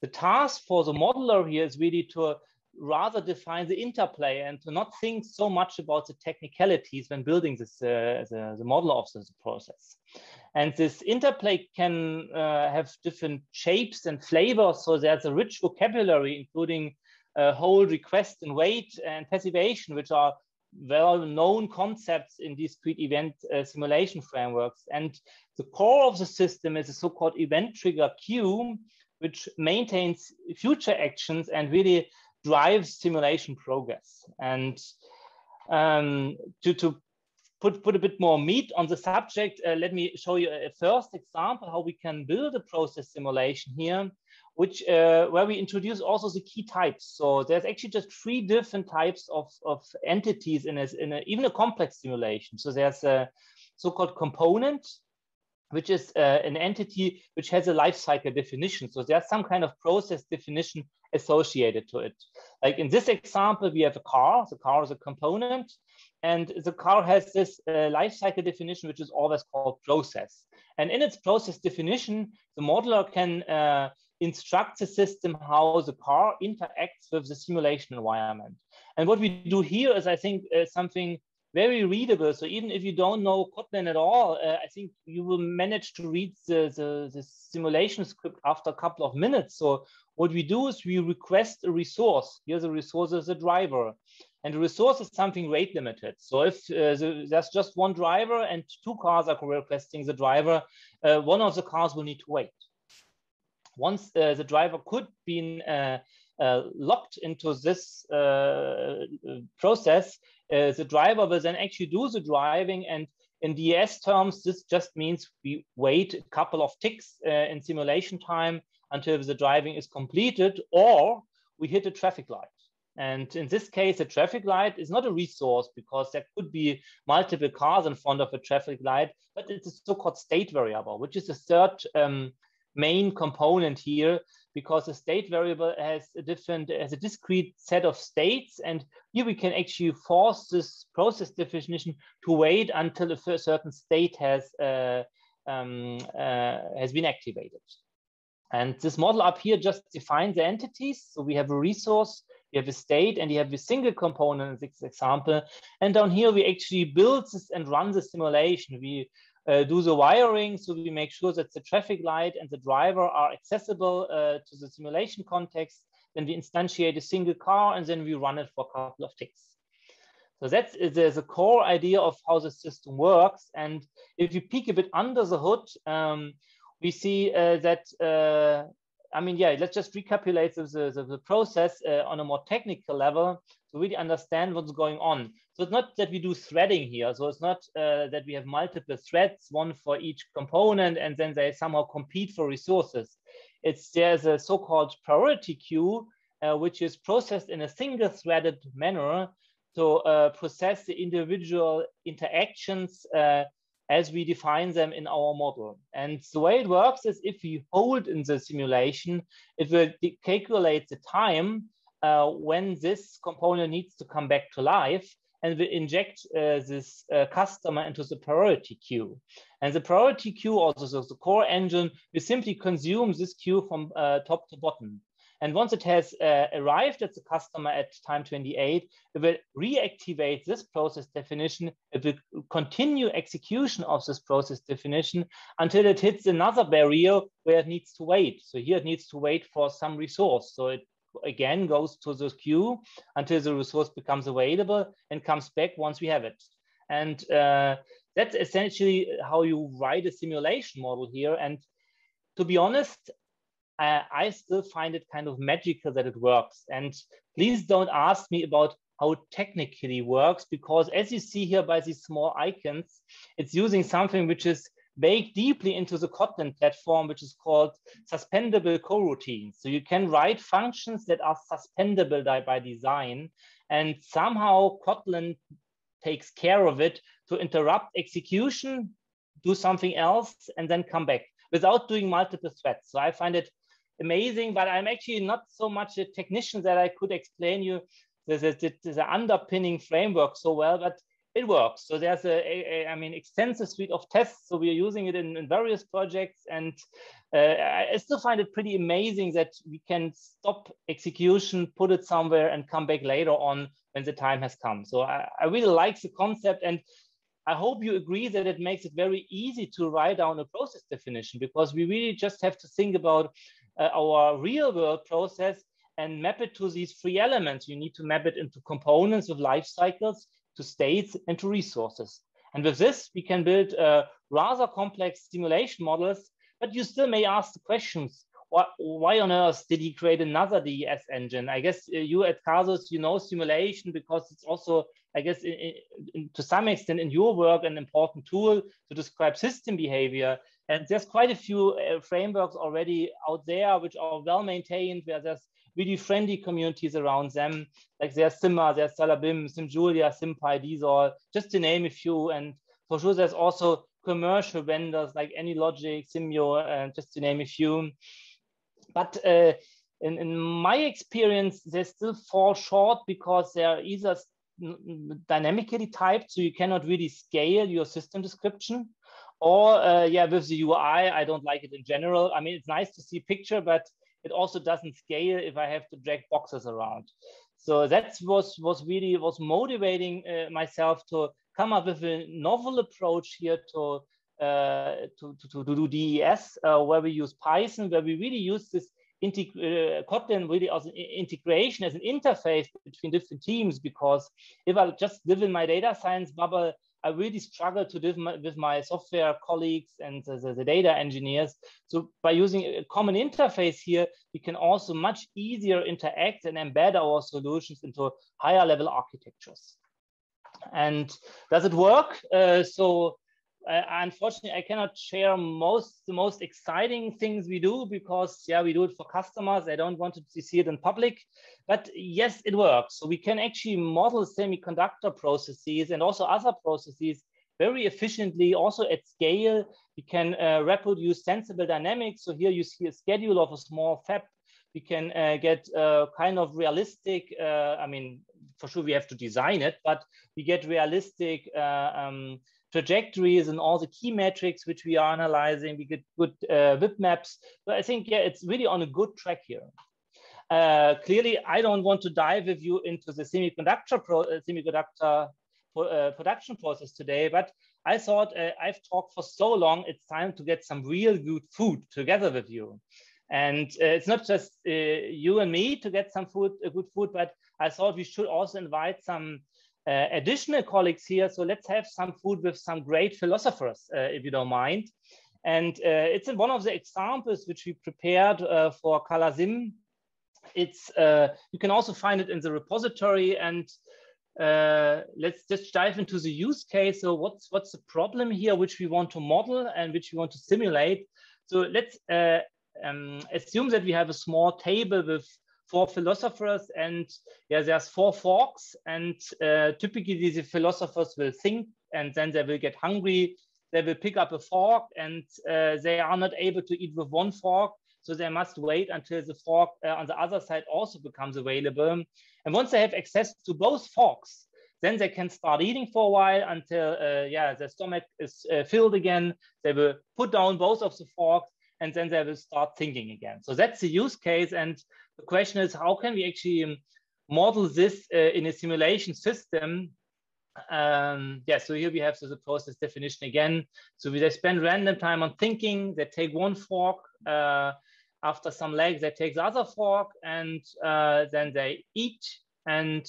the task for the modeler here is really to rather define the interplay and to not think so much about the technicalities when building this uh, the, the model of this process. And this interplay can uh, have different shapes and flavors. So there's a rich vocabulary, including uh, hold, request, and wait, and passivation, which are well-known concepts in discrete event uh, simulation frameworks. And the core of the system is a so-called event trigger queue, which maintains future actions and really drives simulation progress. And um, to, to put, put a bit more meat on the subject, uh, let me show you a first example how we can build a process simulation here, which uh, where we introduce also the key types. So there's actually just three different types of, of entities in, a, in a, even a complex simulation. So there's a so-called component, which is uh, an entity which has a life cycle definition. So there's some kind of process definition associated to it. Like in this example, we have a car. The car is a component, and the car has this uh, life cycle definition, which is always called process. And in its process definition, the modeler can uh, instruct the system how the car interacts with the simulation environment. And what we do here is, I think, uh, something very readable. So even if you don't know Kotlin at all, uh, I think you will manage to read the, the, the, simulation script after a couple of minutes. So what we do is we request a resource. Here the resource is a driver. And the resource is something rate limited. So if uh, the, there's just one driver and two cars are requesting the driver, uh, one of the cars will need to wait. Once uh, the driver could be uh, uh, locked into this uh, process, the driver will then actually do the driving and in DES terms, this just means we wait a couple of ticks in simulation time until the driving is completed, or we hit a traffic light. And in this case, a traffic light is not a resource because there could be multiple cars in front of a traffic light, but it's a so-called state variable, which is the third um, main component here because the state variable has a different, has a discrete set of states. And here we can actually force this process definition to wait until a certain state has, uh, um, uh, has been activated. And this model up here just defines the entities. So we have a resource we have a state and you have a single component in this example. And down here, we actually build this and run the simulation. We uh, do the wiring, so we make sure that the traffic light and the driver are accessible uh, to the simulation context. Then we instantiate a single car and then we run it for a couple of ticks. So that's the, the core idea of how the system works. And if you peek a bit under the hood, um, we see uh, that, uh, I mean, yeah, let's just recapitulate the, the, the process uh, on a more technical level to really understand what's going on. So it's not that we do threading here. So it's not uh, that we have multiple threads, one for each component, and then they somehow compete for resources. It's there's a so-called priority queue, uh, which is processed in a single threaded manner to uh, process the individual interactions uh, as we define them in our model. And the way it works is if we hold in the simulation, it will calculate the time uh, when this component needs to come back to life and we inject uh, this uh, customer into the priority queue. And the priority queue, also so the core engine, we simply consume this queue from uh, top to bottom. And once it has uh, arrived at the customer at time 28, it will reactivate this process definition. It will continue execution of this process definition until it hits another barrier where it needs to wait. So here it needs to wait for some resource. So it again goes to the queue until the resource becomes available and comes back once we have it. And uh, that's essentially how you write a simulation model here. And to be honest, uh, I still find it kind of magical that it works. And please don't ask me about how it technically works, because as you see here by these small icons, it's using something which is baked deeply into the Kotlin platform, which is called suspendable coroutines. So you can write functions that are suspendable by design. And somehow Kotlin takes care of it to interrupt execution, do something else, and then come back without doing multiple threads. So I find it amazing, but I'm actually not so much a technician that I could explain you the, the, the underpinning framework so well, but it works. So there's a, a, a I mean, extensive suite of tests. So we are using it in, in various projects. And uh, I still find it pretty amazing that we can stop execution, put it somewhere and come back later on when the time has come. So I, I really like the concept. And I hope you agree that it makes it very easy to write down a process definition because we really just have to think about uh, our real world process and map it to these three elements. You need to map it into components with life cycles to states and to resources. And with this, we can build uh, rather complex simulation models, but you still may ask the questions, why on earth did he create another DES engine? I guess uh, you at Casus, you know simulation because it's also, I guess, in, in, to some extent in your work, an important tool to describe system behavior. And there's quite a few uh, frameworks already out there which are well maintained, where there's really friendly communities around them. Like there's Simmer, there's Salabim, SimJulia, SimPy, these all, just to name a few. And for sure, there's also commercial vendors like AnyLogic, Simio, uh, just to name a few. But uh, in, in my experience, they still fall short because they're either dynamically typed, so you cannot really scale your system description. Or uh, yeah, with the UI, I don't like it in general. I mean, it's nice to see picture, but it also doesn't scale if I have to drag boxes around. So that was was really was motivating uh, myself to come up with a novel approach here to uh, to, to, to, do DES, uh, where we use Python, where we really use this uh, Kotlin really as an integration, as an interface between different teams. Because if I just live in my data science bubble, I really struggle to my, with my software colleagues and the, the, the, data engineers. So by using a common interface here, we can also much easier interact and embed our solutions into higher level architectures. And does it work? Uh, so uh, unfortunately, I cannot share most the most exciting things we do because yeah, we do it for customers. I don't want to see it in public, but yes, it works. So we can actually model semiconductor processes and also other processes very efficiently, also at scale. We can uh, reproduce sensible dynamics. So here you see a schedule of a small fab. We can uh, get uh, kind of realistic. Uh, I mean, for sure we have to design it, but we get realistic. Uh, um, trajectories and all the key metrics which we are analyzing. We get good uh, WIP maps. But I think, yeah, it's really on a good track here. uh, clearly, I don't want to dive with you into the semiconductor pro, uh, semiconductor uh, production process today, but I thought uh, I've talked for so long, it's time to get some real good food together with you. And uh, it's not just you and me to get some food, good food, but I thought we should also invite some additional colleagues here. So let's have some food with some great philosophers, if you don't mind. And it's in one of the examples which we prepared for kalasim it's uh, you can also find it in the repository and uh, let's just dive into the use case. So what's what's the problem here which we want to model and which we want to simulate? So let's uh, um, assume that we have a small table with four philosophers and yeah, there's four forks and uh, typically these philosophers will think and then they will get hungry. They will pick up a fork and uh, they are not able to eat with one fork. So they must wait until the fork uh, on the other side also becomes available. And once they have access to both forks, then they can start eating for a while until uh, yeah, their stomach is uh, filled again. They will put down both of the forks and then they will start thinking again. So that's the use case. And the question is, how can we actually um, model this uh, in a simulation system um, yeah, so here we have the process definition again. So we, they spend random time on thinking, they take one fork, uh, after some legs, they take the other fork and uh, then they eat. And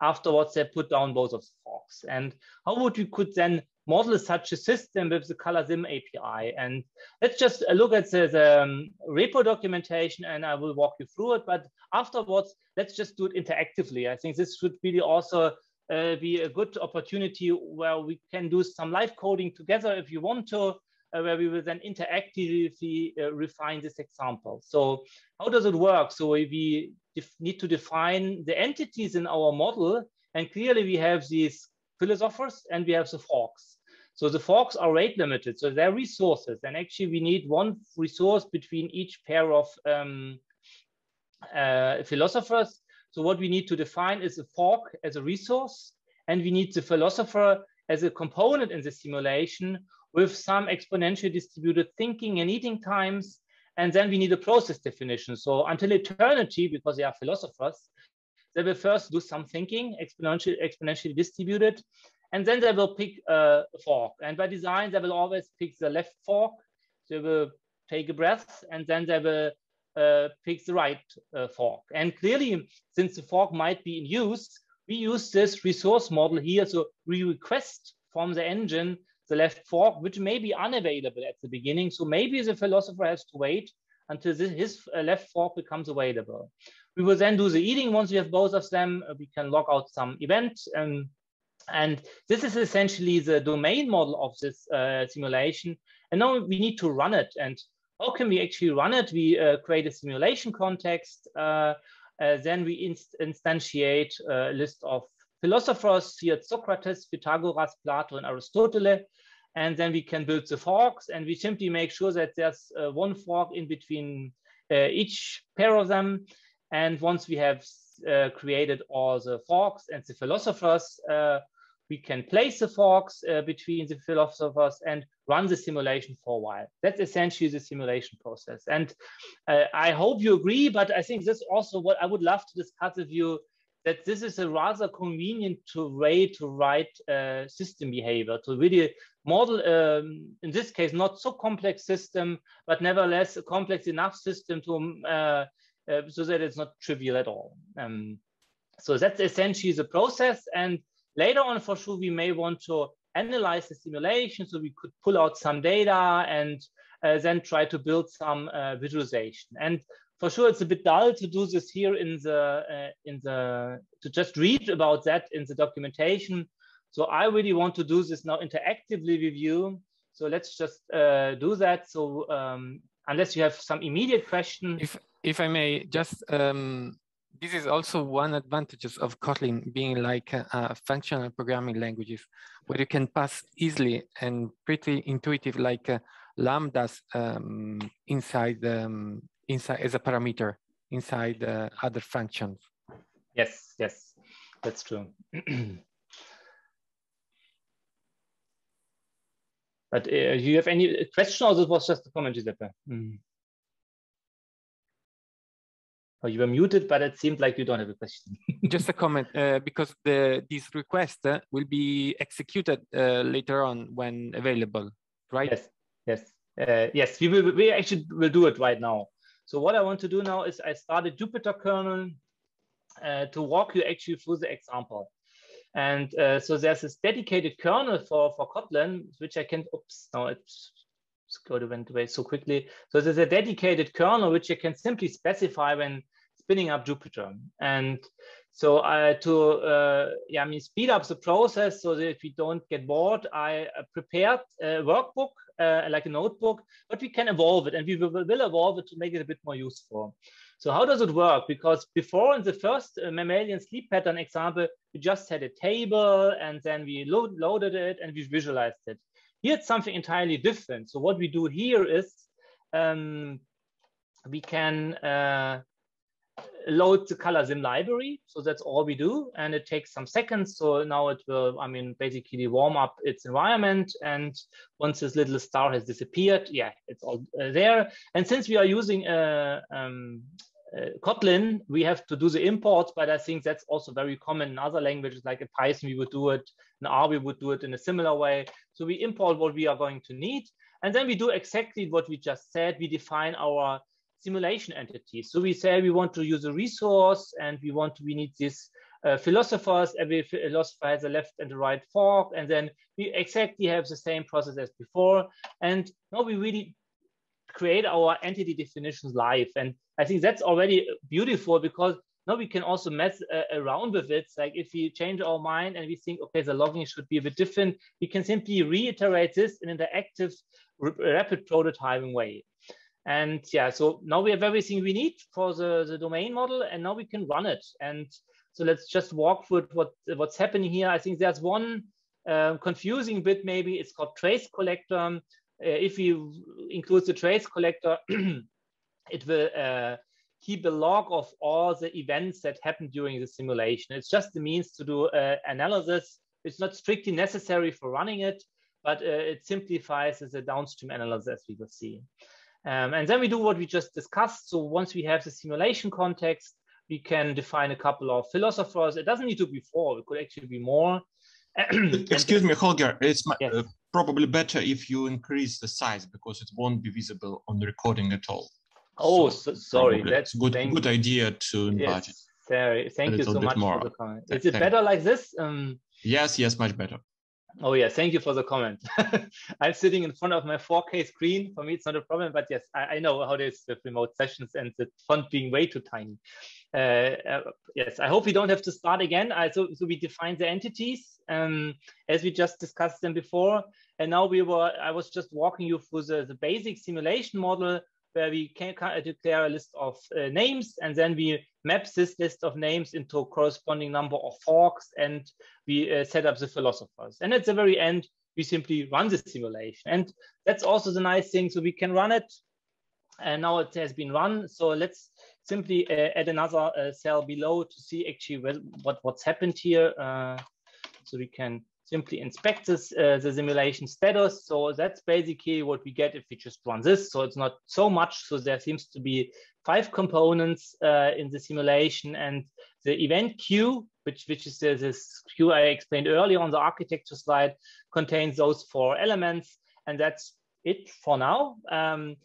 afterwards, they put down both of the forks. And how would we could then model such a system with the kalasim API? And let's just look at the, the um, repo documentation and I will walk you through it. But afterwards, let's just do it interactively. I think this should really also uh, be a good opportunity where we can do some live coding together if you want to, uh, where we will then interactively uh, refine this example. So how does it work? So we need to define the entities in our model. And clearly we have these philosophers and we have the forks. So the forks are rate limited, so they're resources. And actually we need one resource between each pair of um, uh, philosophers. So what we need to define is a fork as a resource, and we need the philosopher as a component in the simulation with some exponentially distributed thinking and eating times. And then we need a process definition. So until eternity, because they are philosophers, they will first do some thinking, exponentially, exponentially distributed, and then they will pick a fork. And by design, they will always pick the left fork. They will take a breath, and then they will uh, pick the right uh, fork. And clearly, since the fork might be in use, we use this resource model here. So we request from the engine the left fork, which may be unavailable at the beginning. So maybe the philosopher has to wait until this, his uh, left fork becomes available. We will then do the eating once we have both of them. Uh, we can log out some events. Um, and this is essentially the domain model of this uh, simulation. And now we need to run it. And how can we actually run it? We uh, create a simulation context. Uh, uh, then we inst instantiate a list of philosophers, here Socrates, Pythagoras, Plato, and Aristotle. And then we can build the forks and we simply make sure that there's uh, one fork in between uh, each pair of them. And once we have uh, created all the forks and the philosophers, uh, we can place the forks uh, between the philosophers and run the simulation for a while. That's essentially the simulation process. And uh, I hope you agree, but I think this also what I would love to discuss with you that this is a rather convenient to way to write uh, system behavior to really model um, in this case not so complex system but nevertheless a complex enough system to uh, uh, so that it's not trivial at all um, so that's essentially the process and later on for sure we may want to analyze the simulation so we could pull out some data and uh, then try to build some uh, visualization. And for sure it's a bit dull to do this here in the uh, in the to just read about that in the documentation. So i really want to do this now interactively with you. So let's just uh, do that. So um, unless you have some immediate question. If if i may just um, this is also one advantages of kotlin being like a, a functional programming languages where you can pass easily and pretty intuitive like uh, lambdas um, inside um, inside as a parameter inside uh, other functions. Yes, yes, that's true. but uh, you have any question or this was just a comment, Giuseppe? Mm. Oh, you were muted, but it seemed like you don't have a question. Just a comment, uh, because the these requests uh, will be executed uh, later on when available, right? Yes, yes, uh, yes. We will. We actually will do it right now. So what I want to do now is I started Jupyter kernel uh, to walk you actually through the example. And uh, so there's this dedicated kernel for for Kotlin, which I can. Oops, now it's To went away so quickly. So there's a dedicated kernel which you can simply specify when spinning up Jupyter. And so uh, to uh, yeah, I mean speed up the process so that if we don't get bored, I uh, prepared a workbook uh, like a notebook, but we can evolve it and we will, will, evolve it to make it a bit more useful. So how does it work? Because before in the first uh, mammalian sleep pattern example, we just had a table and then we load, loaded it and we visualized it. Here it's something entirely different. So what we do here is um, we can uh, load the kalasim library. So that's all we do. And it takes some seconds. So now it will, I mean, basically warm up its environment. And once this little star has disappeared, yeah, it's all uh, there. And since we are using a, uh, um, Kotlin, we have to do the imports, but I think that's also very common in other languages, like in Python, we would do it, in R, we would do it in a similar way. So we import what we are going to need, and then we do exactly what we just said. We define our simulation entities. So we say we want to use a resource, and we want to, we need this uh, philosophers. Every philosopher has a left and a right fork, and then we exactly have the same process as before. And now we really create our entity definitions live. And I think that's already beautiful because now we can also mess uh, around with it. Like if we change our mind and we think, okay, the logging should be a bit different, we can simply reiterate this in an interactive, rapid prototyping way. And yeah, so now we have everything we need for the, the domain model, and now we can run it. And so let's just walk through what, what's happening here. I think there's one uh, confusing bit maybe. It's called trace collector. Uh, if you include the trace collector, it will uh, keep a log of all the events that happen during the simulation. It's just the means to do uh, analysis. It's not strictly necessary for running it, but uh, it simplifies the downstream analysis as we will see. Um, and then we do what we just discussed. So once we have the simulation context, we can define a couple of philosophers. It doesn't need to be four, it could actually be more. Excuse me, Holger, it's my, yes. uh, probably better if you increase the size because it won't be visible on the recording at all. Oh, so, so sorry. That's good. Good idea to enlarge yes, it. Sorry. Thank you so much more. for the comment. Is it better like this? Um, yes, yes, much better. Oh yeah, thank you for the comment. I'm sitting in front of my 4K screen. For me, it's not a problem, but yes, I, I know how it is with remote sessions and the font being way too tiny. Uh, uh, yes, I hope we don't have to start again. So, so we define the entities um, as we just discussed them before. And now we were, I was just walking you through the, the basic simulation model where we can declare a list of uh, names and then we map this list of names into a corresponding number of forks and we uh, set up the philosophers. And at the very end, we simply run the simulation. And that's also the nice thing. So we can run it and now it has been run. So let's simply uh, add another uh, cell below to see actually what, what what's happened here. Uh, so we can simply inspect this, the simulation status. So that's basically what we get if we just run this. So it's not so much. So there seems to be five components in the simulation and the event queue, which, which is this queue I explained earlier on the architecture slide, contains those four elements. And that's it for now. Um,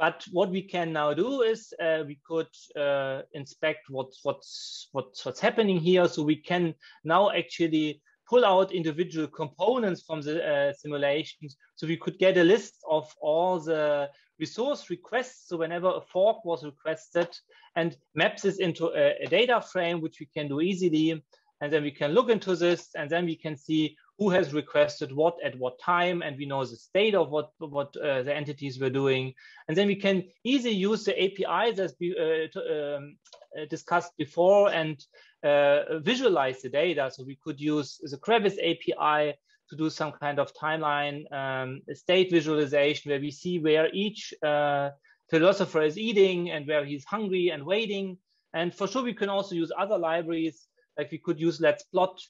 but what we can now do is uh, we could uh, inspect what's, what's, what's, what's happening here. So we can now actually pull out individual components from the uh, simulations. So we could get a list of all the resource requests. So whenever a fork was requested and maps this into a, a data frame, which we can do easily. And then we can look into this and then we can see who has requested what at what time, and we know the state of what what uh, the entities were doing, and then we can easily use the APIs as we uh, um, uh, discussed before and uh, visualize the data. So we could use the kravis API to do some kind of timeline um, state visualization where we see where each uh, philosopher is eating and where he's hungry and waiting. And for sure, we can also use other libraries like we could use Let's Plot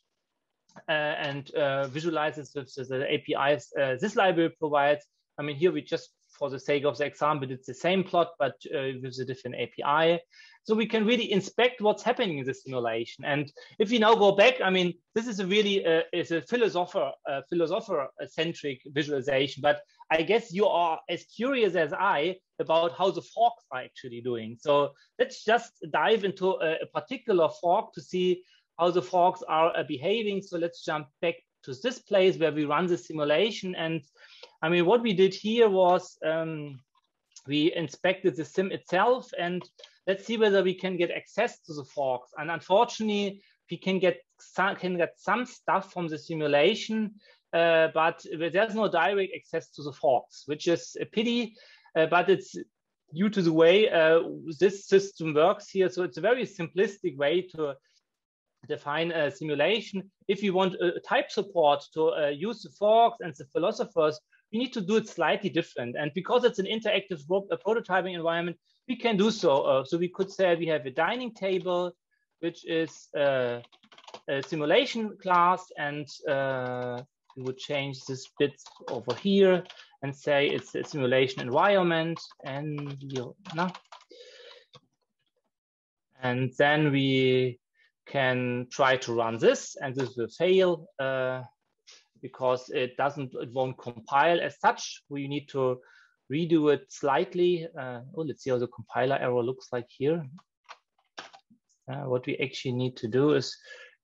and uh, visualize this with the APIs uh, this library provides. I mean, here we just for the sake of the example, it's the same plot, but uh, with a different API. So we can really inspect what's happening in the simulation. And if you now go back, I mean, this is a really uh, is a philosopher uh, philosopher centric visualization. But I guess you are as curious as I about how the forks are actually doing. So let's just dive into a, a particular fork to see how the forks are uh, behaving. So let's jump back to this place where we run the simulation. And I mean, what we did here was um, we inspected the sim itself and let's see whether we can get access to the forks. And unfortunately, we can get some, can get some stuff from the simulation, uh, but there's no direct access to the forks, which is a pity, uh, but it's due to the way uh, this system works here. So it's a very simplistic way to define a simulation. If you want a type support to uh, use the forks and the philosophers, we need to do it slightly different. And because it's an interactive prototyping environment, we can do so. Uh, so we could say we have a dining table, which is uh, a simulation class, and uh, we would change this bit over here and say it's a simulation environment, and you know, and then we can try to run this, and this will fail uh, because it doesn't, it won't compile as such. We need to redo it slightly. Uh, oh, let's see how the compiler error looks like here. Uh, what we actually need to do is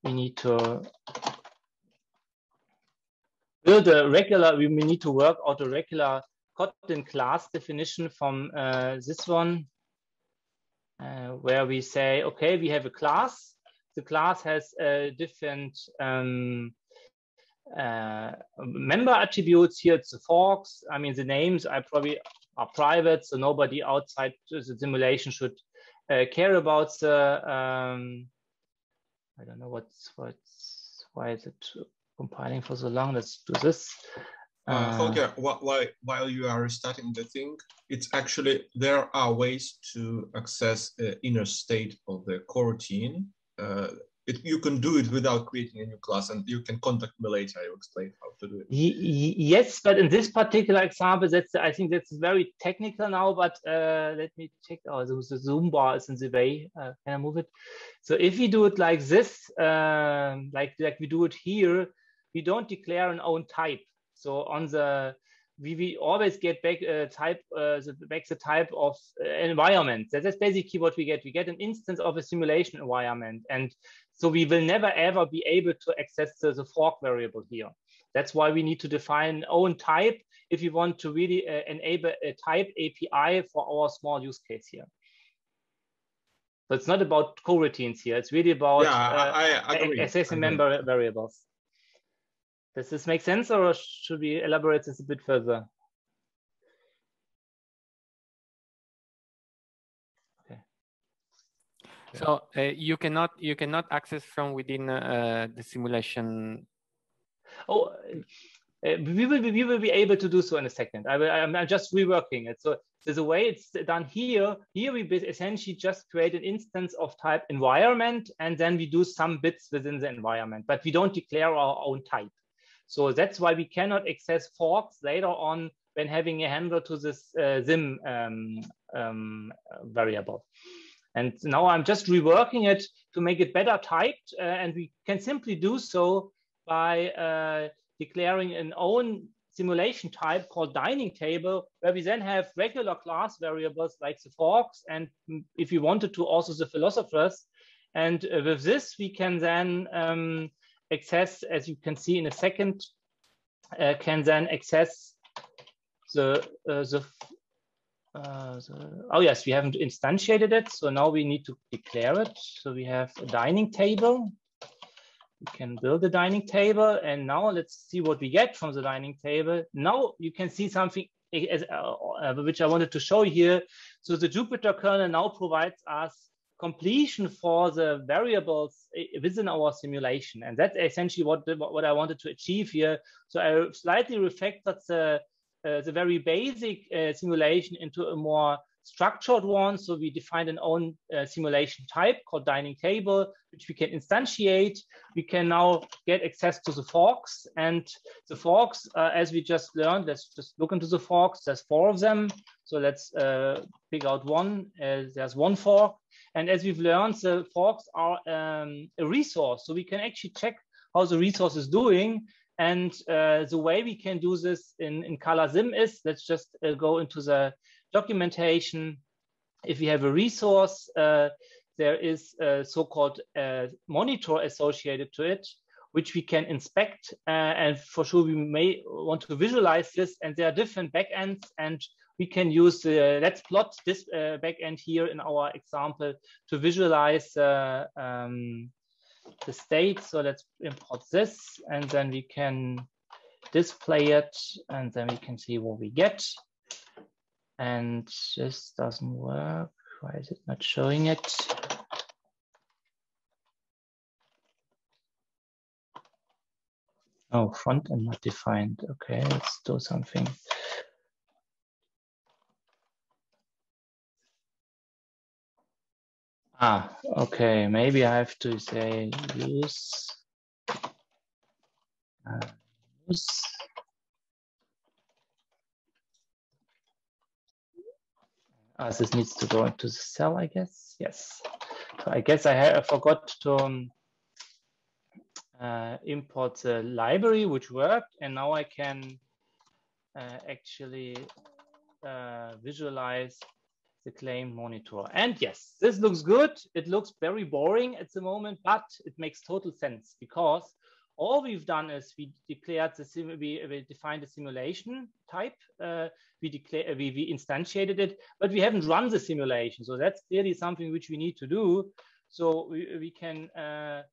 we need to build a regular, we need to work out a regular Kotlin class definition from uh, this one, uh, where we say, okay, we have a class. The class has different um, uh, member attributes. Here it's the forks. I mean the names are probably are private so nobody outside the simulation should uh, care about the um, i don't know what's what's why is it compiling for so long? Let's do this. Uh, Holger, while, while you are restarting the thing, it's actually, there are ways to access the inner state of the coroutine. Uh, it, you can do it without creating a new class and you can contact me later. I will explain how to do it. Yes but in this particular example that's i think that's very technical now but uh, let me check. Oh the, the zoom bar is in the way. Uh, can i move it? So if we do it like this um, like like we do it here we don't declare an own type. So on the we, we always get back a type uh, the, back the type of uh, environment that's basically what we get we get an instance of a simulation environment and so we will never ever be able to access the, the fork variable here. That's why we need to define own type if you want to really uh, enable a type API for our small use case here. So it's not about coroutines here. It's really about yeah, uh, I, I accessing member variables. Does this make sense or should we elaborate this a bit further? So uh, you cannot you cannot access from within uh, the simulation. Oh, uh, we will be, we will be able to do so in a second. I'm I am just reworking it. So there's a way it's done here. Here we essentially just create an instance of type environment, and then we do some bits within the environment, but we don't declare our own type. So that's why we cannot access forks later on when having a handler to this uh, sim um, um, variable. And now I'm just reworking it to make it better typed. Uh, and we can simply do so by uh, declaring an own simulation type called dining table, where we then have regular class variables like the forks, and if we wanted to, also the philosophers. And uh, with this, we can then um, access, as you can see in a second, uh, can then access the, uh, the uh, so, oh yes, we haven't instantiated it. So now we need to declare it. So we have a dining table. We can build a dining table. And now let's see what we get from the dining table. Now you can see something uh, uh, which I wanted to show here. So the Jupyter kernel now provides us completion for the variables within our simulation. And that's essentially what, what I wanted to achieve here. So I slightly refactored the uh, the very basic uh, simulation into a more structured one. So we defined an own uh, simulation type called dining table, which we can instantiate. We can now get access to the forks and the forks, uh, as we just learned, let's just look into the forks. There's four of them. So let's uh, pick out one. Uh, there's one fork. And as we've learned, the forks are um, a resource. So we can actually check how the resource is doing and uh, the way we can do this in, in kalasim is, let's just uh, go into the documentation. If we have a resource, uh, there is a so-called uh, monitor associated to it, which we can inspect. Uh, and for sure, we may want to visualize this. And there are different backends, and we can use the, let's plot this uh, backend here in our example to visualize um, the state. So let's import this and then we can display it and then we can see what we get. And this doesn't work. Why is it not showing it? Oh, front end not defined. Okay, let's do something. Ah, okay. Maybe I have to say use, uh, use. Ah, this needs to go into the cell, I guess. Yes. So I guess I, I forgot to um, uh, import the library, which worked, and now I can uh, actually uh, visualize the claim monitor. And yes, this looks good. It looks very boring at the moment, but it makes total sense because all we've done is we declared the sim we, we defined a simulation type. Uh, we declare we, we instantiated it, but we haven't run the simulation. So that's clearly something which we need to do. So we, we can uh,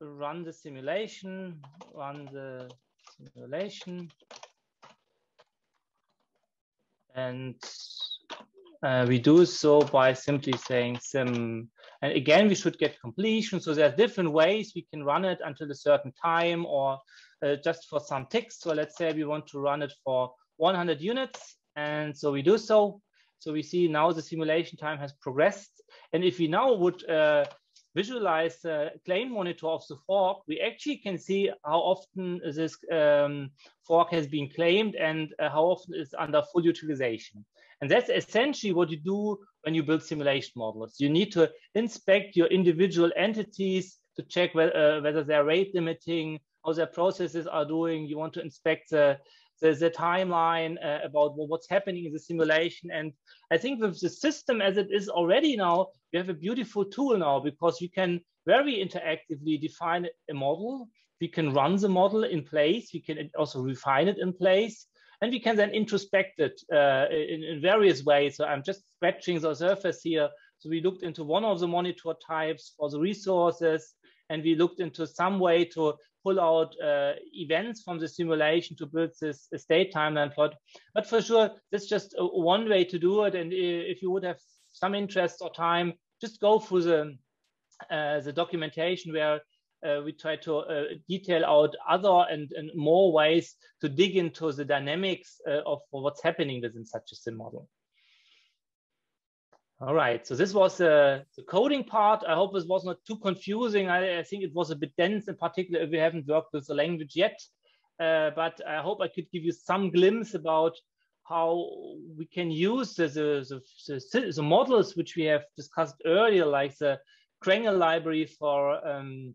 run the simulation, run the simulation, and uh, we do so by simply saying sim, and again, we should get completion. So there are different ways we can run it until a certain time or uh, just for some ticks. So let's say we want to run it for 100 units. And so we do so. So we see now the simulation time has progressed. And if we now would uh, visualize the claim monitor of the fork, we actually can see how often this um, fork has been claimed and uh, how often it's under full utilization. And that's essentially what you do when you build simulation models. You need to inspect your individual entities to check whether, uh, whether they're rate limiting, how their processes are doing. You want to inspect the, the, the timeline uh, about what's happening in the simulation. And I think with the system as it is already now, we have a beautiful tool now because you can very interactively define a model. We can run the model in place. We can also refine it in place and we can then introspect it uh, in, in, various ways. So I'm just scratching the surface here. So we looked into one of the monitor types for the resources, and we looked into some way to pull out uh, events from the simulation to build this state timeline plot. But for sure, that's just one way to do it. And if you would have some interest or time, just go through the uh, the documentation where uh, we try to uh, detail out other and, and more ways to dig into the dynamics uh, of what's happening within such a sim model. All right, so this was uh, the coding part. I hope this was not too confusing. I, I, think it was a bit dense, in particular if we haven't worked with the language yet. Uh, but I hope I could give you some glimpse about how we can use the, the, the, the, models which we have discussed earlier, like the krangl library for um,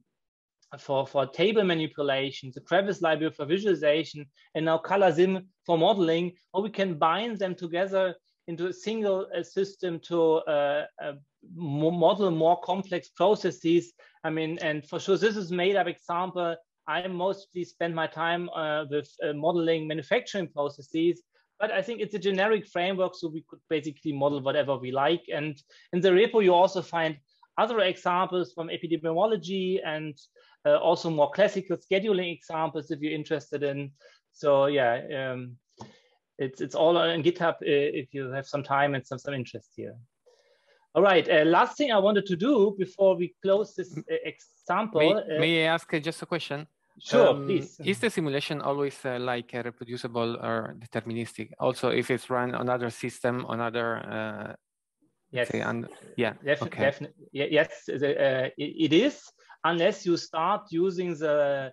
for, for table manipulation, the kravis library for visualization, and now kalasim for modeling, or we can bind them together into a single uh, system to uh, uh, model more complex processes. I mean, and for sure, this is made up example. I mostly spend my time uh, with uh, modeling manufacturing processes, but I think it's a generic framework, so we could basically model whatever we like. And in the repo, you also find other examples from epidemiology and uh, also more classical scheduling examples if you're interested in. So yeah, um, it's it's all on GitHub uh, if you have some time and some some interest here. All right, uh, last thing I wanted to do before we close this uh, example. May, uh, may, I ask just a question? Sure, um, please. Is the simulation always uh, like reproducible or deterministic? Also, if it's run on other system, on other Yes. Say, yeah. Def okay. Definitely. Yes, uh, it is unless you start using the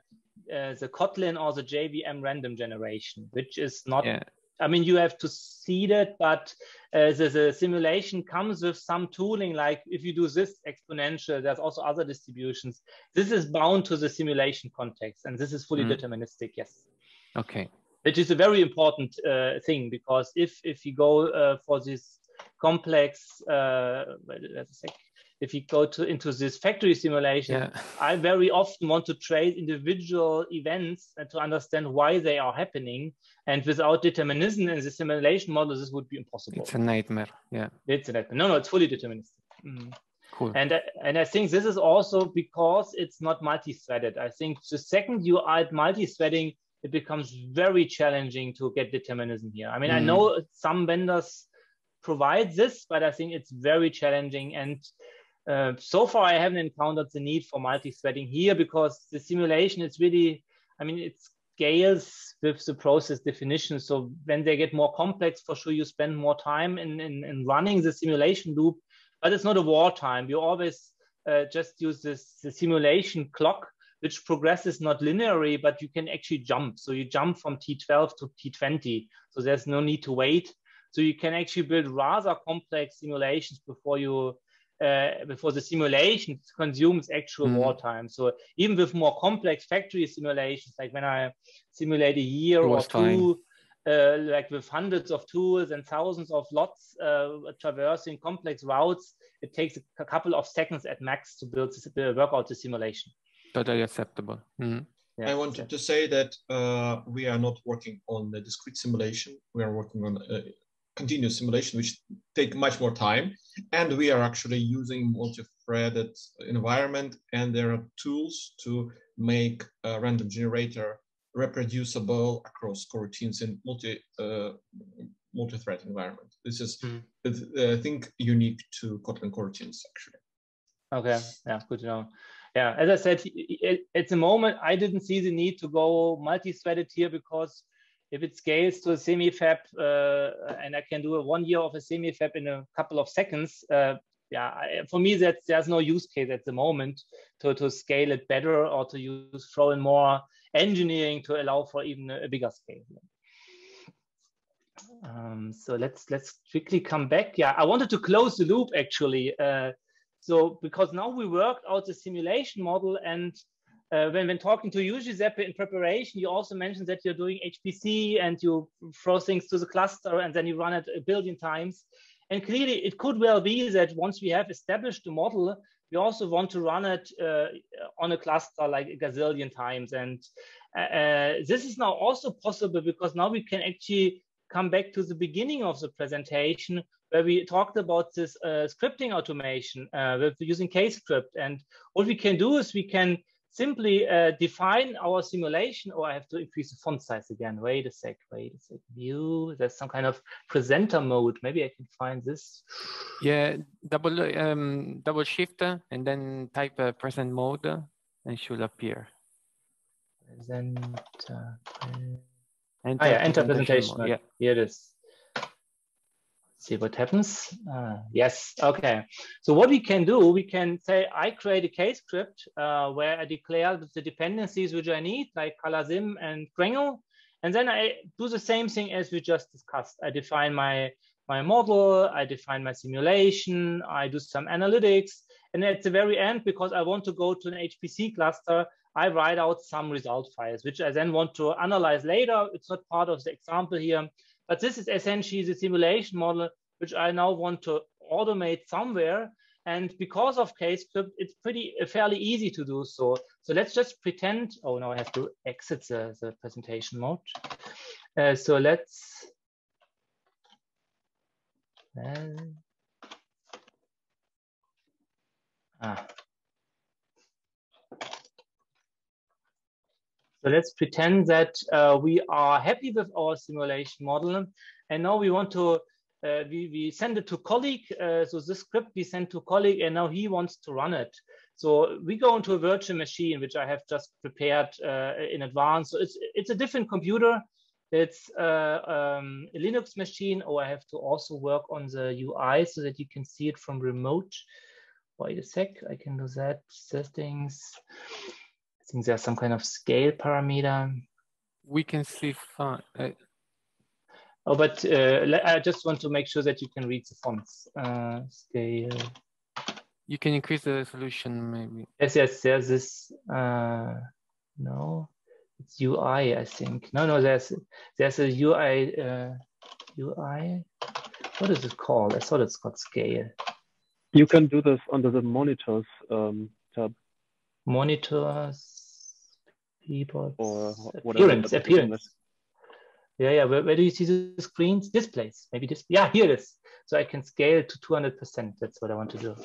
uh, the Kotlin or the JVM random generation, which is not. Yeah. I mean, you have to seed it, but uh, the, the, simulation comes with some tooling. Like if you do this exponential, there's also other distributions. This is bound to the simulation context, and this is fully mm. deterministic. Yes. Okay. Which is a very important uh, thing because if if you go uh, for this complex, uh, let's say if you go to into this factory simulation, yeah. I very often want to trace individual events and to understand why they are happening. And without determinism in the simulation model, this would be impossible. It's a nightmare. Yeah. It's a nightmare. No, no, it's fully deterministic. Mm. Cool. And and I think this is also because it's not multi-threaded. I think the second you add multi-threading, it becomes very challenging to get determinism here. I mean, mm. I know some vendors provide this, but I think it's very challenging and uh, so far, I haven't encountered the need for multi-threading here because the simulation is really, I mean, it scales with the process definition. So when they get more complex, for sure, you spend more time in, in, in running the simulation loop, but it's not a war time. You always uh, just use this the simulation clock, which progresses not linearly, but you can actually jump. So you jump from T12 to T20. So there's no need to wait. So you can actually build rather complex simulations before you uh, before the simulation consumes actual mm. wartime. So even with more complex factory simulations, like when I simulate a year or two, uh, like with hundreds of tools and thousands of lots uh, traversing complex routes, it takes a couple of seconds at max to build to work out the simulation. Totally acceptable. Mm. Yeah, I wanted yeah. to say that uh, we are not working on the discrete simulation. We are working on uh, continuous simulation, which take much more time. And we are actually using multi-threaded environment and there are tools to make a random generator reproducible across coroutines in multi, uh, multi-thread environment. This is, mm. I think, unique to Kotlin coroutines actually. Okay, yeah, good to know. Yeah, as I said, at the moment, I didn't see the need to go multi-threaded here because if it scales to a semi-fab uh, and I can do a one year of a semi-fab in a couple of seconds, uh, yeah, for me, that there's no use case at the moment to, to scale it better or to use throw in more engineering to allow for even a, a bigger scale. Um, so let's let's quickly come back. Yeah, I wanted to close the loop actually. Uh, so because now we worked out the simulation model and uh, when, when talking to you, Giuseppe, in preparation, you also mentioned that you're doing HPC and you throw things to the cluster and then you run it a billion times. And clearly, it could well be that once we have established the model, we also want to run it uh, on a cluster like a gazillion times. And uh, uh this is now also possible because now we can actually come back to the beginning of the presentation where we talked about this uh, scripting automation uh, with using Kscript. And what we can do is we can simply uh, define our simulation, or I have to increase the font size again. Wait a sec, wait a sec. View, there's some kind of presenter mode. Maybe I can find this. Yeah, double um, double shift and then type uh, present mode and it should appear. Present. Uh, enter, ah, yeah, enter presentation. presentation yeah. Here it is see what happens. Uh, yes, okay. So what we can do, we can say I create a Kscript uh, where I declare the dependencies which I need, like kalasim and krangl. And then I do the same thing as we just discussed. I define my, my model, I define my simulation, I do some analytics. And at the very end, because I want to go to an HPC cluster, I write out some result files, which I then want to analyze later. It's not part of the example here, but this is essentially the simulation model, which I now want to automate somewhere. And because of Kscript, it's pretty uh, fairly easy to do so. So let's just pretend, oh, now I have to exit the, the presentation mode. Uh, so let's, uh, ah, So let's pretend that uh, we are happy with our simulation model. And now we want to, uh, we, we send it to colleague. Uh, so this script we send to colleague and now he wants to run it. So we go into a virtual machine, which I have just prepared uh, in advance. So it's, it's a different computer, it's uh, um, a Linux machine, or I have to also work on the UI so that you can see it from remote. Wait a sec, I can do that. Settings. I think there's some kind of scale parameter. We can see fine. Uh, oh, but uh, I just want to make sure that you can read the fonts. Uh, scale. You can increase the resolution, maybe. Yes, yes, there's this. Uh, no, it's UI, I think. No, no, there's there's a UI. Uh, UI. What is it called? I thought it's called scale. You can do this under the monitors um, tab. Monitors, or. Appearance, appearance. Yeah, yeah. Where, where, do you see the screens? Displays, maybe this. Yeah, here it is. So I can scale to 200%. That's what I want to do.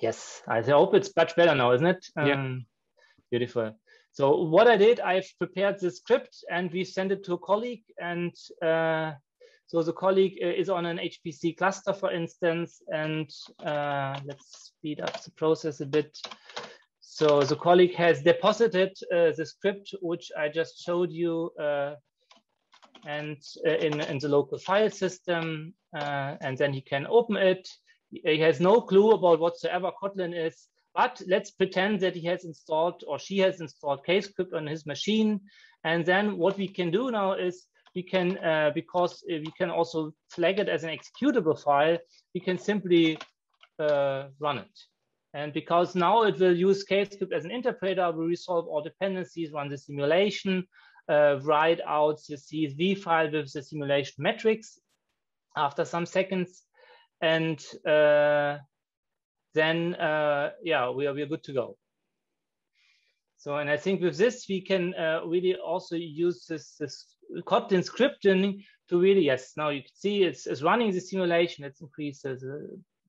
Yes, I hope it's much better now, isn't it? Yeah. Um, beautiful. So what I did, I've prepared the script and we sent it to a colleague. And uh, so the colleague uh, is on an HPC cluster, for instance, and uh, let's speed up the process a bit. So the colleague has deposited uh, the script, which I just showed you uh, and uh, in, in the local file system, and then he can open it. He has no clue about whatsoever Kotlin is. But let's pretend that he has installed or she has installed kscript on his machine. And then what we can do now is we can, uh, because we can also flag it as an executable file, we can simply uh, run it. And because now it will use kscript as an interpreter, we resolve all dependencies, run the simulation, uh, write out the CSV file with the simulation metrics after some seconds. And uh, then uh, yeah, we are, we are good to go. So, and I think with this, we can uh, really also use this, this Kotlin scripting to really, yes, now you can see it's, it's running the simulation, it's increases a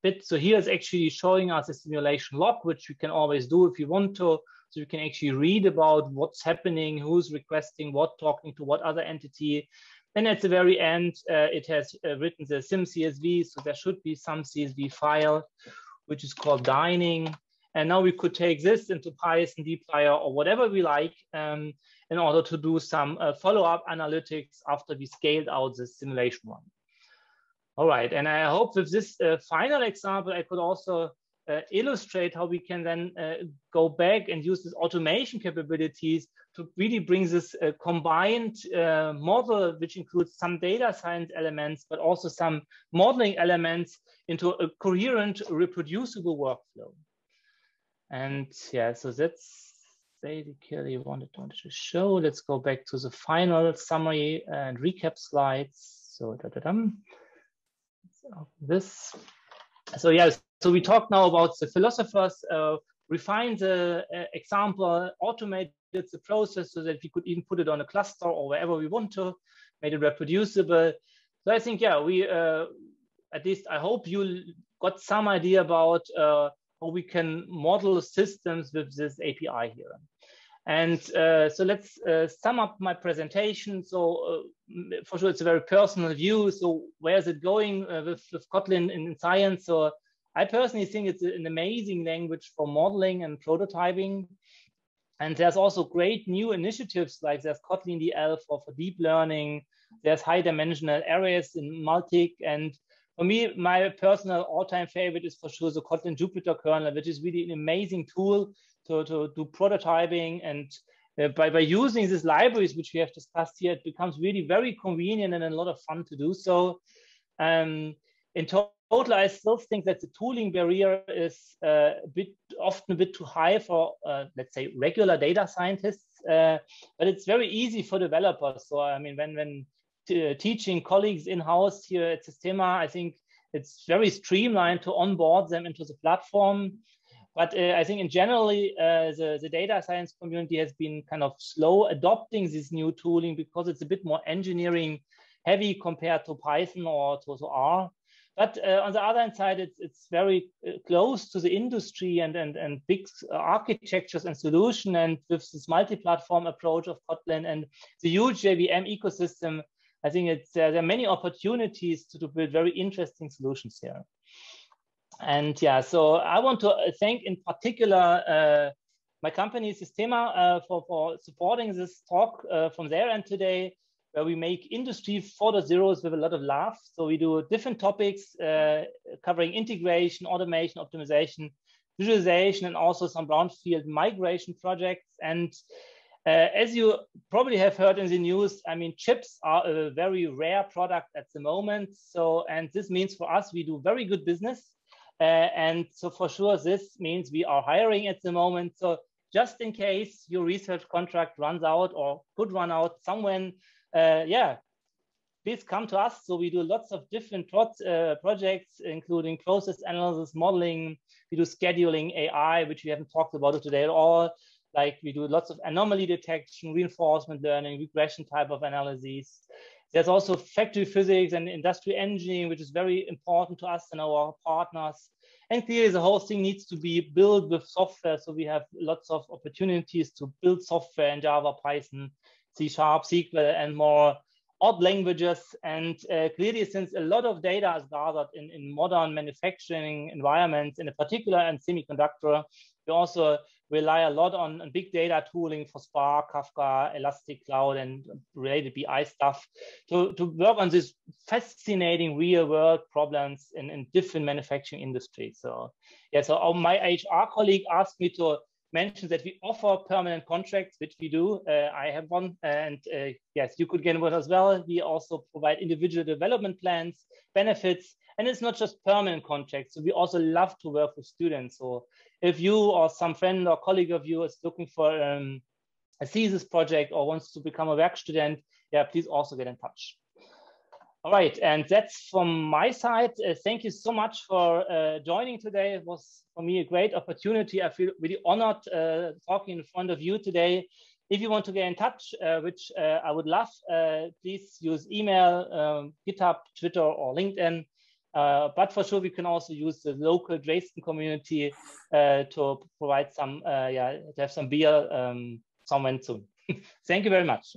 bit. So here's actually showing us a simulation log, which we can always do if you want to. So you can actually read about what's happening, who's requesting what, talking to what other entity. Then at the very end, uh, it has uh, written the sim CSV. So there should be some CSV file which is called dining. And now we could take this into Python, dplyr, or whatever we like um, in order to do some uh, follow-up analytics after we scaled out the simulation one. All right, and I hope with this uh, final example, I could also uh, illustrate how we can then uh, go back and use this automation capabilities to really bring this uh, combined uh, model, which includes some data science elements, but also some modeling elements into a coherent, reproducible workflow. And yeah, so that's basically wanted, wanted to show. Let's go back to the final summary and recap slides. So da, da, da. This. So yeah, so we talked now about the philosophers, uh, refined the uh, example, automated the process so that we could even put it on a cluster or wherever we want to, made it reproducible. So I think, yeah, we, uh, at least I hope you got some idea about uh, how we can model systems with this API here. And uh, so let's uh, sum up my presentation. So uh, for sure, it's a very personal view. So where is it going uh, with, with Kotlin in, in science? So I personally think it's an amazing language for modeling and prototyping. And there's also great new initiatives like there's Kotlin DL for, for deep learning. There's high dimensional arrays in Multik. And for me, my personal all-time favorite is for sure the Kotlin Jupyter kernel, which is really an amazing tool to, to do prototyping. And uh, by, by using these libraries, which we have discussed here, it becomes really very convenient and a lot of fun to do so. Um, in total, I still think that the tooling barrier is uh, a bit often a bit too high for, uh, let's say, regular data scientists. Uh, but it's very easy for developers. So I mean, when when teaching colleagues in house here at Systema, I think it's very streamlined to onboard them into the platform. But uh, I think in generally, uh, the, the data science community has been kind of slow adopting this new tooling because it's a bit more engineering heavy compared to Python or to, to R. But uh, on the other hand side, it's, it's very uh, close to the industry and, and, and big architectures and solution. And with this multi-platform approach of Kotlin and the huge JVM ecosystem, I think it's, uh, there are many opportunities to, to build very interesting solutions here. And yeah, so I want to uh, thank in particular uh, my company is Systema uh, for, for supporting this talk from their end today, where we make industry 4.0s with a lot of love. So we do different topics uh, covering integration, automation, optimization, visualization, and also some brownfield migration projects. And uh, as you probably have heard in the news, I mean, chips are a very rare product at the moment. So, and this means for us, we do very good business. Uh, and so for sure, this means we are hiring at the moment. So just in case your research contract runs out or could run out somewhere, uh, yeah, please come to us. So we do lots of different uh, projects, including process analysis, modeling. We do scheduling AI, which we haven't talked about today at all. Like we do lots of anomaly detection, reinforcement learning, regression type of analyses. There's also factory physics and industrial engineering, which is very important to us and our partners. And clearly the whole thing needs to be built with software. So we have lots of opportunities to build software in Java, Python, C Sharp, SQL, and more odd languages. And uh, clearly, since a lot of data is gathered in, in modern manufacturing environments, in particular in semiconductor, we also rely a lot on, on, big data tooling for Spark, Kafka, Elastic Cloud, and related BI stuff to, to work on these fascinating real world problems in, in different manufacturing industries. So, yeah, so my HR colleague asked me to mention that we offer permanent contracts, which we do. Uh, I have one, and uh, yes, you could get one as well. We also provide individual development plans, benefits, and it's not just permanent contracts. So we also love to work with students. So if you or some friend or colleague of you is looking for um, a thesis project or wants to become a work student, yeah, please also get in touch. All right, and that's from my side. Uh, thank you so much for uh, joining today. It was for me a great opportunity. I feel really honored uh, talking in front of you today. If you want to get in touch, uh, which uh, I would love, uh, please use email, um, GitHub, Twitter, or LinkedIn. Uh, but for sure, we can also use the local Dresden community uh, to provide some, uh, yeah, to have some beer um, somewhere soon. Thank you very much.